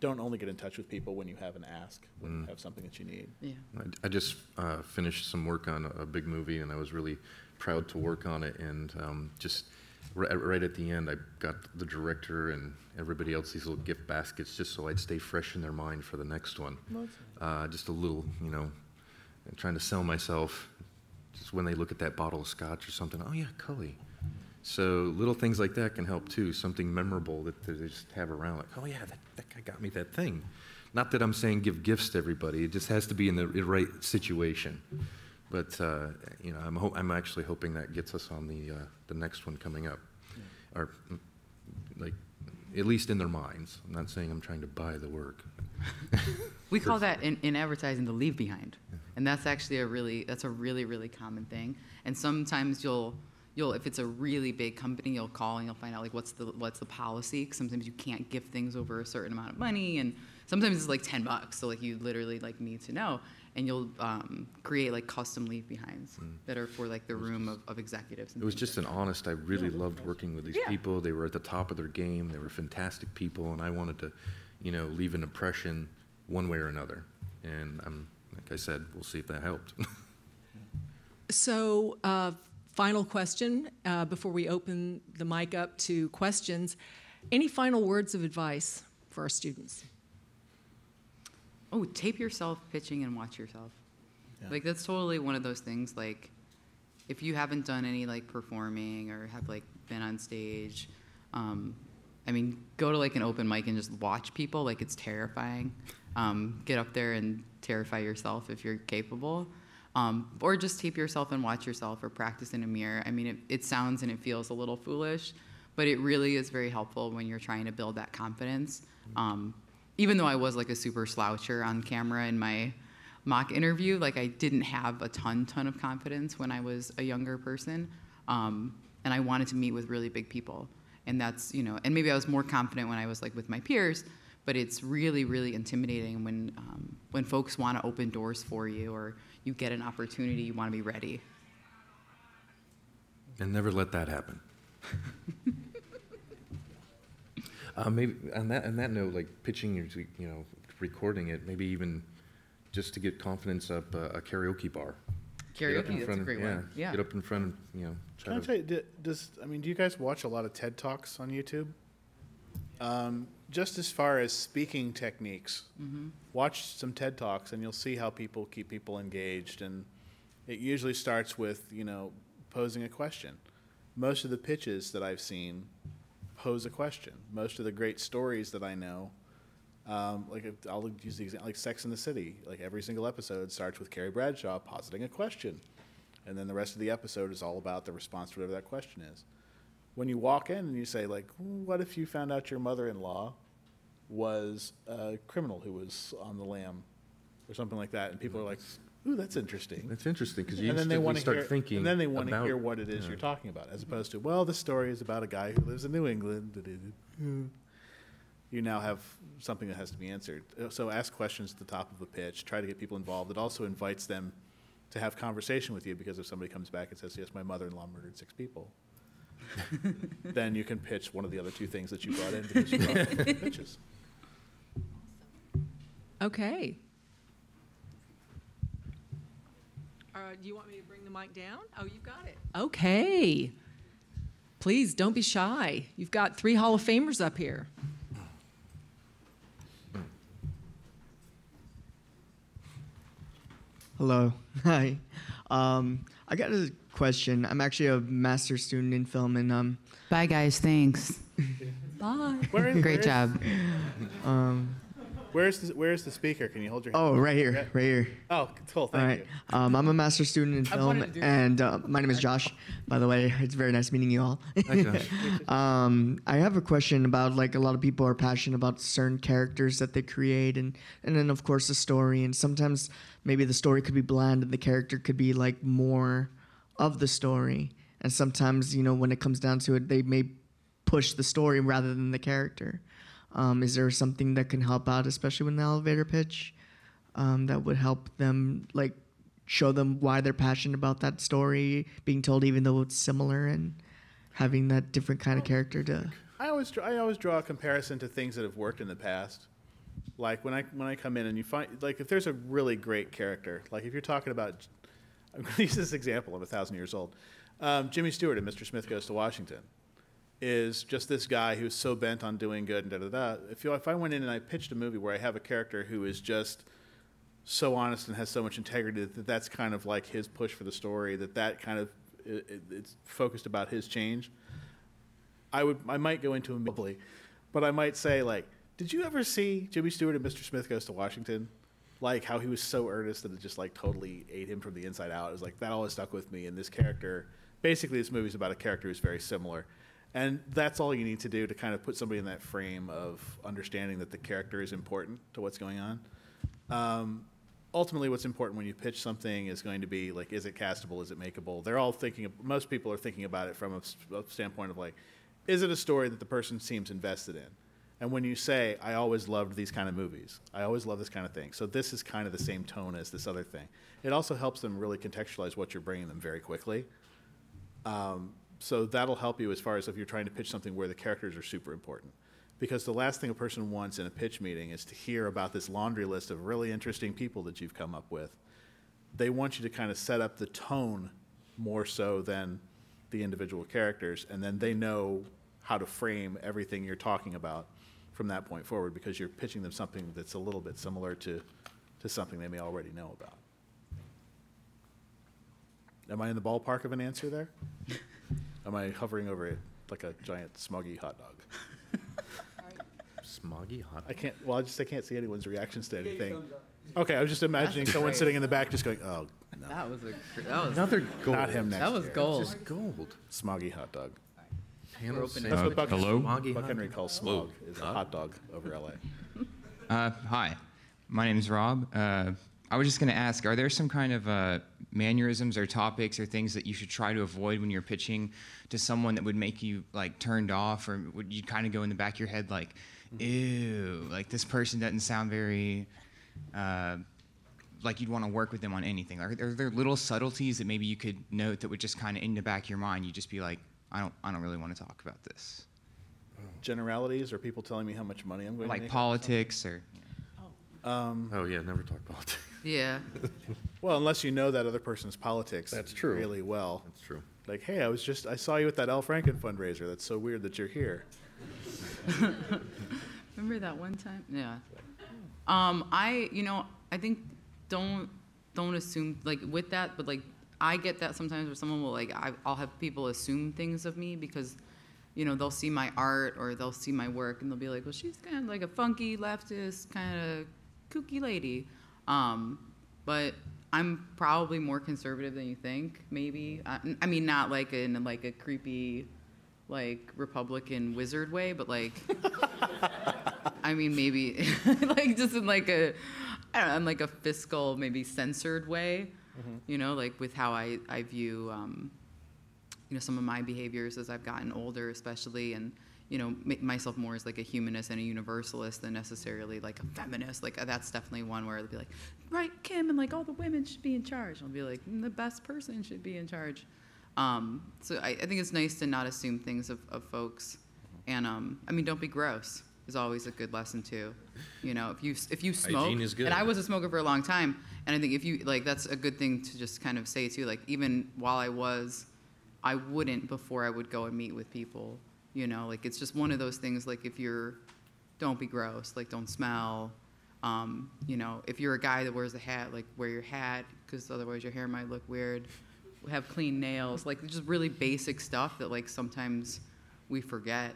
Don't only get in touch with people when you have an ask, when you have something that you need. Yeah. I, I just uh, finished some work on a, a big movie, and I was really proud to work on it. And um, just right, right at the end, I got the director and everybody else these little gift baskets, just so I'd stay fresh in their mind for the next one. Uh, just a little, you know, trying to sell myself. Just when they look at that bottle of scotch or something, oh yeah, Culley. So little things like that can help too. Something memorable that they just have around, like, oh yeah, that, that guy got me that thing. Not that I'm saying give gifts to everybody. It just has to be in the right situation. But uh, you know, I'm ho- I'm actually hoping that gets us on the uh, the next one coming up, or mm, like at least in their minds. I'm not saying I'm trying to buy the work. [laughs] We call that in, in advertising the leave behind. And that's actually a really that's a really, really common thing. And sometimes you'll you'll if it's a really big company, you'll call and you'll find out like what's the what's the policy. 'Cause sometimes you can't give things over a certain amount of money and sometimes it's like ten bucks. So like you literally like need to know. And you'll um, create like custom leave behinds that are for like the room of, of executives. and Mm. It was things just an honest. I really loved working with these Yeah. people. They were at the top of their game. They were fantastic people, and I wanted to, you know, leave an impression one way or another. And I'm like I said, we'll see if that helped. [laughs] So, uh, final question uh, before we open the mic up to questions. Any final words of advice for our students? Oh, tape yourself pitching and watch yourself. Yeah. Like that's totally one of those things. Like, if you haven't done any like performing or have like been on stage, um, I mean, go to like an open mic and just watch people. Like it's terrifying. Um, get up there and terrify yourself if you're capable. Um, or just tape yourself and watch yourself or practice in a mirror. I mean, it, it sounds and it feels a little foolish, but it really is very helpful when you're trying to build that confidence. Um, even though I was like a super sloucher on camera in my mock interview, like I didn't have a ton, ton of confidence when I was a younger person. Um, and I wanted to meet with really big people. And that's, you know, and maybe I was more confident when I was like with my peers, but it's really, really intimidating when, um, when folks want to open doors for you or you get an opportunity, you want to be ready. And never let that happen. [laughs] uh, maybe on that on that note, like pitching your, you know, recording it, maybe even just to get confidence up uh, a karaoke bar. Get up in Karaoke, that's a front of- great yeah, one. Yeah. Get up in front of, you know, Can try I to, tell you, d- does, I mean, do you guys watch a lot of TED Talks on YouTube? Um, just as far as speaking techniques, watch some TED Talks and you'll see how people keep people engaged. And it usually starts with, you know, posing a question. Most of the pitches that I've seen pose a question. Most of the great stories that I know, um, like I'll use the example, like Sex in the City. Like every single episode starts with Carrie Bradshaw positing a question, and then the rest of the episode is all about the response to whatever that question is. When you walk in and you say like, "What if you found out your mother-in-law was a criminal who was on the lam, or something like that?" and people are like, "Ooh, that's interesting." that's interesting because you and then they want to start hear, thinking and then they want to hear what it is yeah. you're talking about, as opposed to, well, this story is about a guy who lives in New England. You now have something that has to be answered. Uh, So ask questions at the top of a pitch. Try to get people involved. It also invites them to have conversation with you because if somebody comes back and says, "Yes, my mother-in-law murdered six people," [laughs] then you can pitch one of the other two things that you brought in because you brought in pitches. Okay. Uh, do you want me to bring the mic down? Oh, you've got it. Okay. Please don't be shy. You've got three Hall of Famers up here. Hello. [laughs] Hi. Um, I got a question. I'm actually a master student in film, and um, Bye, guys. Thanks. [laughs] Bye. Where is, Great where is- job. um, Where's the, where's the speaker? Can you hold your? oh, right here, Yeah. right here. Oh, cool. All Thank right. you. Um, I'm a master student in film, wanted to do that. and uh, my name is Josh. By the way, it's very nice meeting you all. Hi, Josh. [laughs] um, I have a question about like a lot of people are passionate about certain characters that they create, and and then of course the story. And sometimes maybe the story could be bland, and the character could be like more of the story. And sometimes you know when it comes down to it, they may push the story rather than the character. Um, is there something that can help out, especially with the elevator pitch, um, that would help them like show them why they're passionate about that story being told, even though it's similar and having that different kind of character to I always draw, I always draw a comparison to things that have worked in the past. Like when I when I come in and you find like if there's a really great character, like if you're talking about, I'm going [laughs] to use this example. I'm a thousand years old. Um, Jimmy Stewart in Mr. Smith Goes to Washington is just this guy who's so bent on doing good and da da da. If you if I went in and I pitched a movie where I have a character who is just so honest and has so much integrity that that's kind of like his push for the story, that that kind of it, it, it's focused about his change. I would I might go into him probably, but I might say like, did you ever see Jimmy Stewart and Mr. Smith Goes to Washington? Like how he was so earnest that it just like totally ate him from the inside out. It was like that always stuck with me. And this character, basically, this movie's about a character who's very similar, and that's all you need to do to kind of put somebody in that frame of understanding that the character is important to what's going on. Um, ultimately, what's important when you pitch something is going to be like, is it castable? Is it makeable? They're all thinking. Of, most people are thinking about it from a standpoint of like, is it a story that the person seems invested in? And when you say, I always loved these kind of movies, I always love this kind of thing. So this is kind of the same tone as this other thing. It also helps them really contextualize what you're bringing them very quickly. Um, so that'll help you as far as if you're trying to pitch something where the characters are super important. Because the last thing a person wants in a pitch meeting is to hear about this laundry list of really interesting people that you've come up with. They want you to kind of set up the tone more so than the individual characters, and then they know how to frame everything you're talking about from that point forward because you're pitching them something that's a little bit similar to, to something they may already know about. Am I in the ballpark of an answer there? Am I hovering over it like a giant smoggy hot dog? [laughs] Smoggy hot. I can't, well, I just, I can't see anyone's reactions to anything. Okay, I was just imagining someone sitting in the back just going, oh, no, That was a that was Another gold. not him next that was year. gold. Just gold. Smoggy hot dog. Panel opening. That's what Buck, hello? Smoggy Buck Henry calls smog, is a hot dog over LA. Uh, hi, my name is Rob. Uh, I was just going to ask, are there some kind of uh, mannerisms or topics or things that you should try to avoid when you're pitching to someone that would make you like turned off, or would you kind of go in the back of your head like, ew, like this person doesn't sound very uh, like you'd want to work with them on anything? Are, are there little subtleties that maybe you could note that would just kind of in the back of your mind, you just be like, I don't, I don't really want to talk about this, Generalities or people telling me how much money I'm going to make. like politics or. Oh yeah, never talk politics. Yeah. [laughs] Well, unless you know that other person's politics. That's true. Really well. That's true. Like, hey, I was just, I saw you at that Al Franken fundraiser. That's so weird that you're here. [laughs] Remember that one time? Yeah. Um, I, you know, I think don't don't assume like with that, but like I get that sometimes where someone will like I, I'll have people assume things of me because, you know, they'll see my art or they'll see my work and they'll be like, well, she's kind of like a funky leftist kind of kooky lady, um, but I'm probably more conservative than you think. Maybe I, I mean not like in like a creepy, like Republican wizard way, but like. [laughs] I mean, maybe [laughs] like just in like a, I don't know, in like a fiscal, maybe censored way, you know, like with how I, I view, um, you know, some of my behaviors as I've gotten older, especially, and, you know, make myself more as like a humanist and a universalist than necessarily like a feminist. Like that's definitely one where it'll be like, right, Kim, and like all the women should be in charge. I'll be like, "Mm, the best person should be in charge. Um, so I, I think it's nice to not assume things of, of folks. And um, I mean, don't be gross is always a good lesson too. You know, if you if you smoke, is good. and I was a smoker for a long time, and I think if you like, that's a good thing to just kind of say too. Like even while I was, I wouldn't before I would go and meet with people. You know, like it's just one of those things. Like if you're, don't be gross. Like don't smell. Um, you know, if you're a guy that wears a hat, like wear your hat because otherwise your hair might look weird. Have clean nails, like just really basic stuff that like sometimes we forget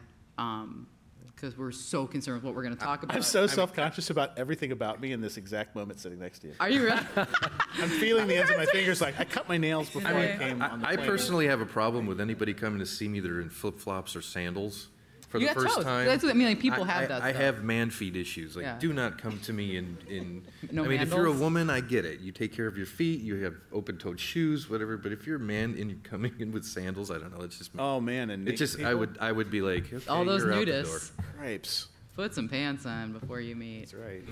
because we're so concerned with what we're going to talk about. I'm so self-conscious about everything about me in this exact moment sitting next to you. Are you really? [laughs] I'm feeling the ends of my fingers like I cut my nails [laughs] before I, I came on the I, I plane. personally have a problem with anybody coming to see me that are in flip flops or sandals for You the first toes. time. That's what I mean, like, people I- have I- that I stuff. have man feet issues. Like, Yeah. do not come to me in. in [laughs] No I mean, if you're a woman, I get it. You take care of your feet. You have open-toed shoes, whatever. But if you're a man and you're coming in with sandals, I don't know. It's just. Oh man, and it just. I would. I would be like. Okay, All those you're out the door. nudists. Cripes. Put some pants on before you meet. That's right.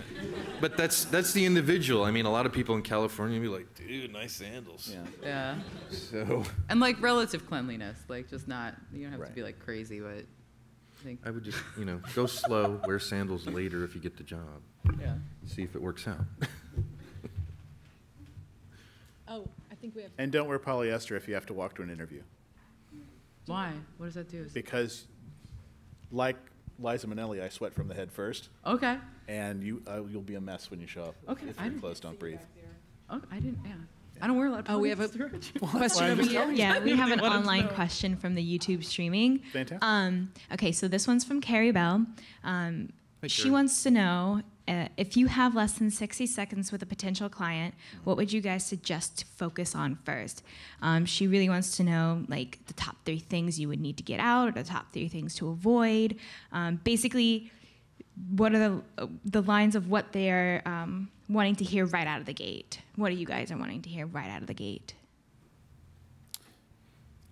But that's that's the individual. I mean, a lot of people in California be like, dude, nice sandals. Yeah. Yeah. So And like relative cleanliness, like just not, you don't have Right. to be like crazy, but I think, I would just, you know, go slow, [laughs] wear sandals later if you get the job. yeah. See if it works out. [laughs] Oh, I think we have. And don't wear polyester if you have to walk to an interview Why? What does that do? because, like Liza Minnelli, I sweat from the head first, Okay. and you uh, you'll be a mess when you show up. Okay, If I your didn't- clothes don't breathe. Oh, I didn't, yeah. I don't wear a lot of Oh, we have a [laughs] question over here. Yeah, we have an [laughs] online question from the YouTube streaming. Fantastic. Um, okay, so this one's from Carrie Bell. Um, she Carrie. wants to know uh, if you have less than 60 seconds with a potential client, what would you guys suggest to focus on first? Um, she really wants to know like the top three things you would need to get out, or the top three things to avoid. Um, basically, what are the uh, the lines of what they're um, wanting to hear right out of the gate? What are you guys are wanting to hear right out of the gate?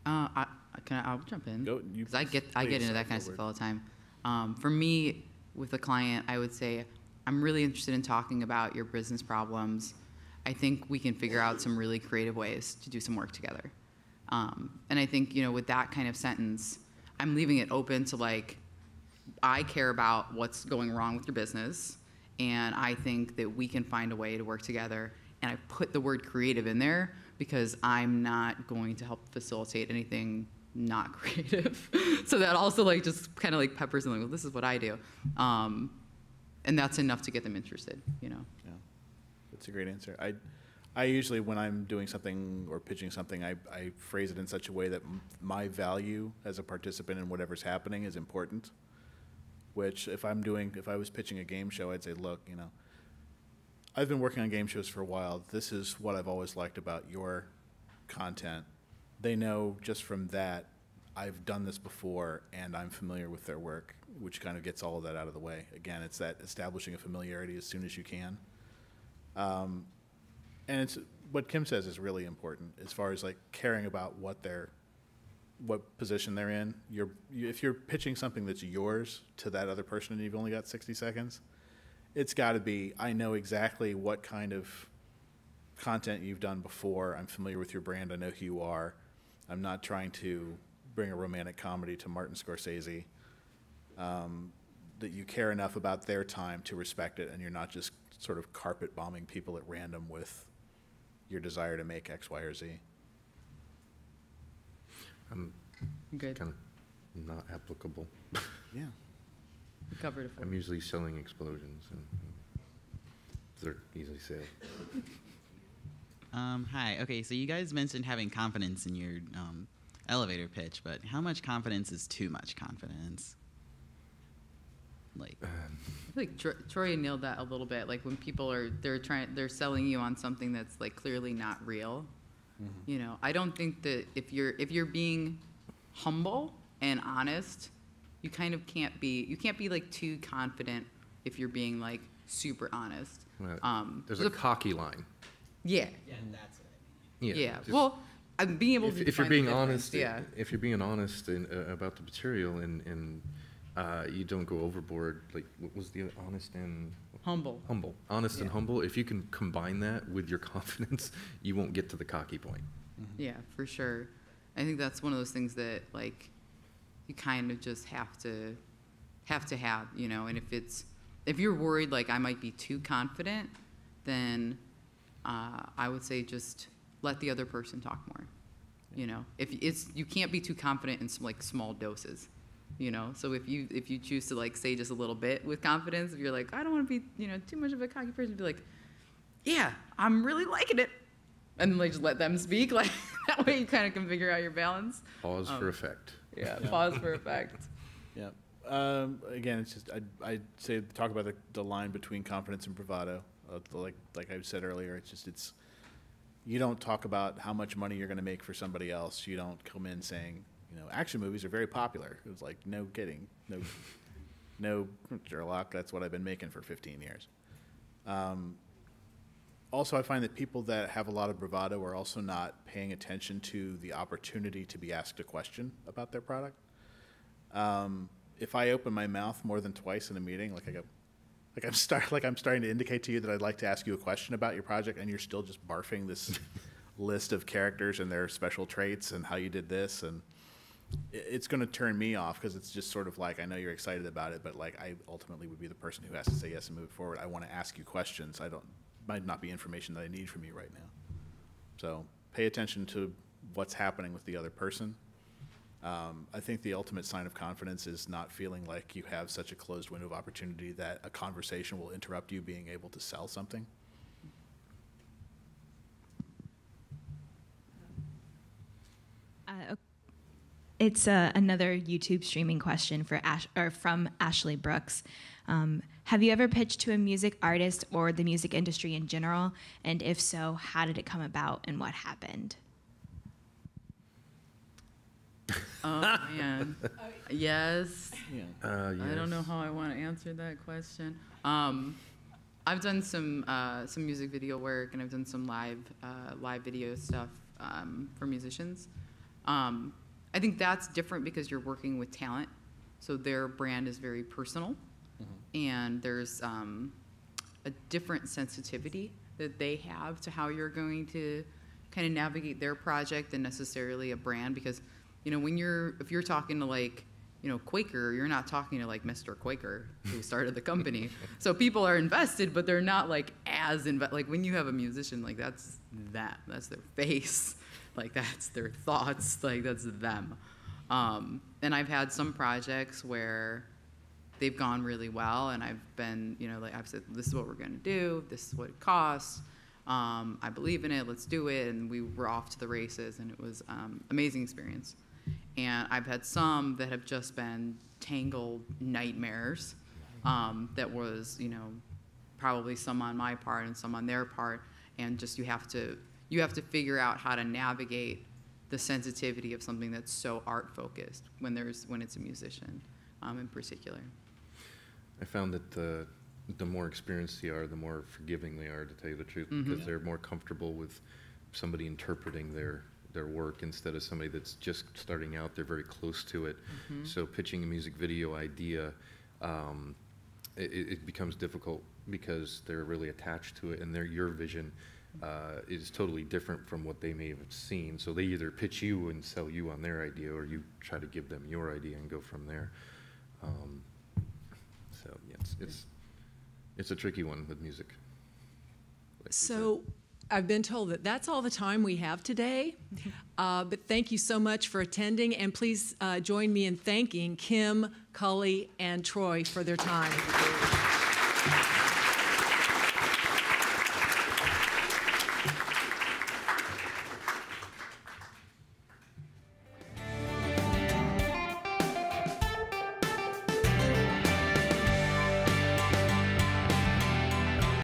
Uh, I, I- can I, I'll jump in. Go- you- 'Cause I get, I get into that kind of stuff all the time. Um, for me, with a client, I would say, I'm really interested in talking about your business problems. I think we can figure out some really creative ways to do some work together. Um, and I think, you know, with that kind of sentence, I'm leaving it open to like, I care about what's going wrong with your business, and I think that we can find a way to work together. And I put the word creative in there because I'm not going to help facilitate anything not [laughs] creative. so that also like just kind of like peppers them like, well, this is what I do. Um, and that's enough to get them interested, you know. Yeah, that's a great answer. I, I usually, when I'm doing something or pitching something, I, I phrase it in such a way that my value as a participant in whatever's happening is important. Which, if I'm doing, if I was pitching a game show, I'd say, look, you know, I've been working on game shows for a while. This is what I've always liked about your content. They know just from that, I've done this before and I'm familiar with their work, which kind of gets all of that out of the way. Again, it's that establishing a familiarity as soon as you can. Um, and it's what Kim says is really important as far as like caring about what they're, what position they're in. You're, you, if you're pitching something that's yours to that other person and you've only got 60 seconds, it's got to be, I know exactly what kind of content you've done before. I'm familiar with your brand. I know who you are. I'm not trying to bring a romantic comedy to Martin Scorsese. Um, that you care enough about their time to respect it, and you're not just sort of carpet bombing people at random with your desire to make X, Y, or Z. I'm Good. kind of not applicable. Yeah. [laughs] Covered it for I'm usually selling explosions, and they're easily said. [laughs] Um, hi. Okay, so you guys mentioned having confidence in your um, elevator pitch, but how much confidence is too much confidence? Like, I feel like Tro- Troy nailed that a little bit. Like when people are they're trying they're selling you on something that's like clearly not real. You know, I don't think that if you're if you're being humble and honest, you kind of can't be you can't be like too confident if you're being like super honest. Well, Um, There's so a cocky line. yeah, Yeah. yeah. just- Well, I'm being able if, to. if you're define the being difference, honest, yeah. if you're being honest in, uh, about the material and, and uh, you don't go overboard, like what was the honest and Humble. humble, honest and Yeah. humble. If you can combine that with your [laughs] confidence, you won't get to the cocky point. Yeah, for sure. I think that's one of those things that like you kind of just have to have to have, you know, and if it's if you're worried like I might be too confident, then uh, I would say just let the other person talk more. You know, if it's you can't be too confident in some like small doses. You know, so if you if you choose to like say just a little bit with confidence, if you're like I don't want to be you know too much of a cocky person, be like, yeah, I'm really liking it, and then like just let them speak. [laughs] Like that way, you kind of can figure out your balance. Pause Um, for effect. Yeah, pause for effect. [laughs] Yeah. Um, again, it's just I I say talk about the, the line between confidence and bravado. Uh, like like I said earlier, it's just it's you don't talk about how much money you're going to make for somebody else. You don't come in saying you know action movies are very popular. It was like no kidding, no no Sherlock. That's what I've been making for 15 years. Um, also, I find that people that have a lot of bravado are also not paying attention to the opportunity to be asked a question about their product um, if I open my mouth more than twice in a meeting, like I go, like I'm start, like I'm starting to indicate to you that I'd like to ask you a question about your project, and you're still just barfing this [laughs] list of characters and their special traits and how you did this, and it's going to turn me off because it's just sort of like I know you're excited about it, but like I ultimately would be the person who has to say yes and move forward. I want to ask you questions. I don't might not be information that I need from you right now. So pay attention to what's happening with the other person. Um, I think the ultimate sign of confidence is not feeling like you have such a closed window of opportunity that a conversation will interrupt you being able to sell something. Uh, it's uh, another YouTube streaming question for Ash or from Ashley Brooks. Um, have you ever pitched to a music artist or the music industry in general? And if so, how did it come about and what happened? Oh man, yes. Yeah. Uh, I don't know how I want to answer that question. Um, I've done some uh, some music video work and I've done some live uh, live video stuff um, for musicians. Um, I think that's different because you're working with talent, so their brand is very personal, and there's um, a different sensitivity that they have to how you're going to kind of navigate their project than necessarily a brand because you know when you're if you're talking to like you know, Quaker, you're not talking to like Mr. Quaker who started the company. [laughs] so people are invested, but they're not like as invested. Like when you have a musician, like that's that, that's their face, like that's their thoughts, like that's them. Um, and I've had some projects where they've gone really well, and I've been, you know, like I've said, this is what we're going to do, this is what it costs. Um, I believe in it. Let's do it. And we were off to the races, and it was um, amazing experience. And I've had some that have just been tangled nightmares. Um, that was, you know, probably some on my part and some on their part, and just you have to you have to figure out how to navigate the sensitivity of something that's so art focused when there's when it's a musician, um, in particular. I found that the, the more experienced they are, the more forgiving they are, to tell you the truth, because they're more comfortable with somebody interpreting their, their work instead of somebody that's just starting out. They're very close to it. So pitching a music video idea, um, it, it it becomes difficult because they're really attached to it, and their your vision uh, is totally different from what they may have seen. So they either pitch you and sell you on their idea, or you try to give them your idea and go from there. Um, so yeah, it's, it's it's a tricky one with music. like. So I've been told that that's all the time we have today. [laughs] Uh, but thank you so much for attending, and please uh, join me in thanking Kim, Culley, and Troy for their time.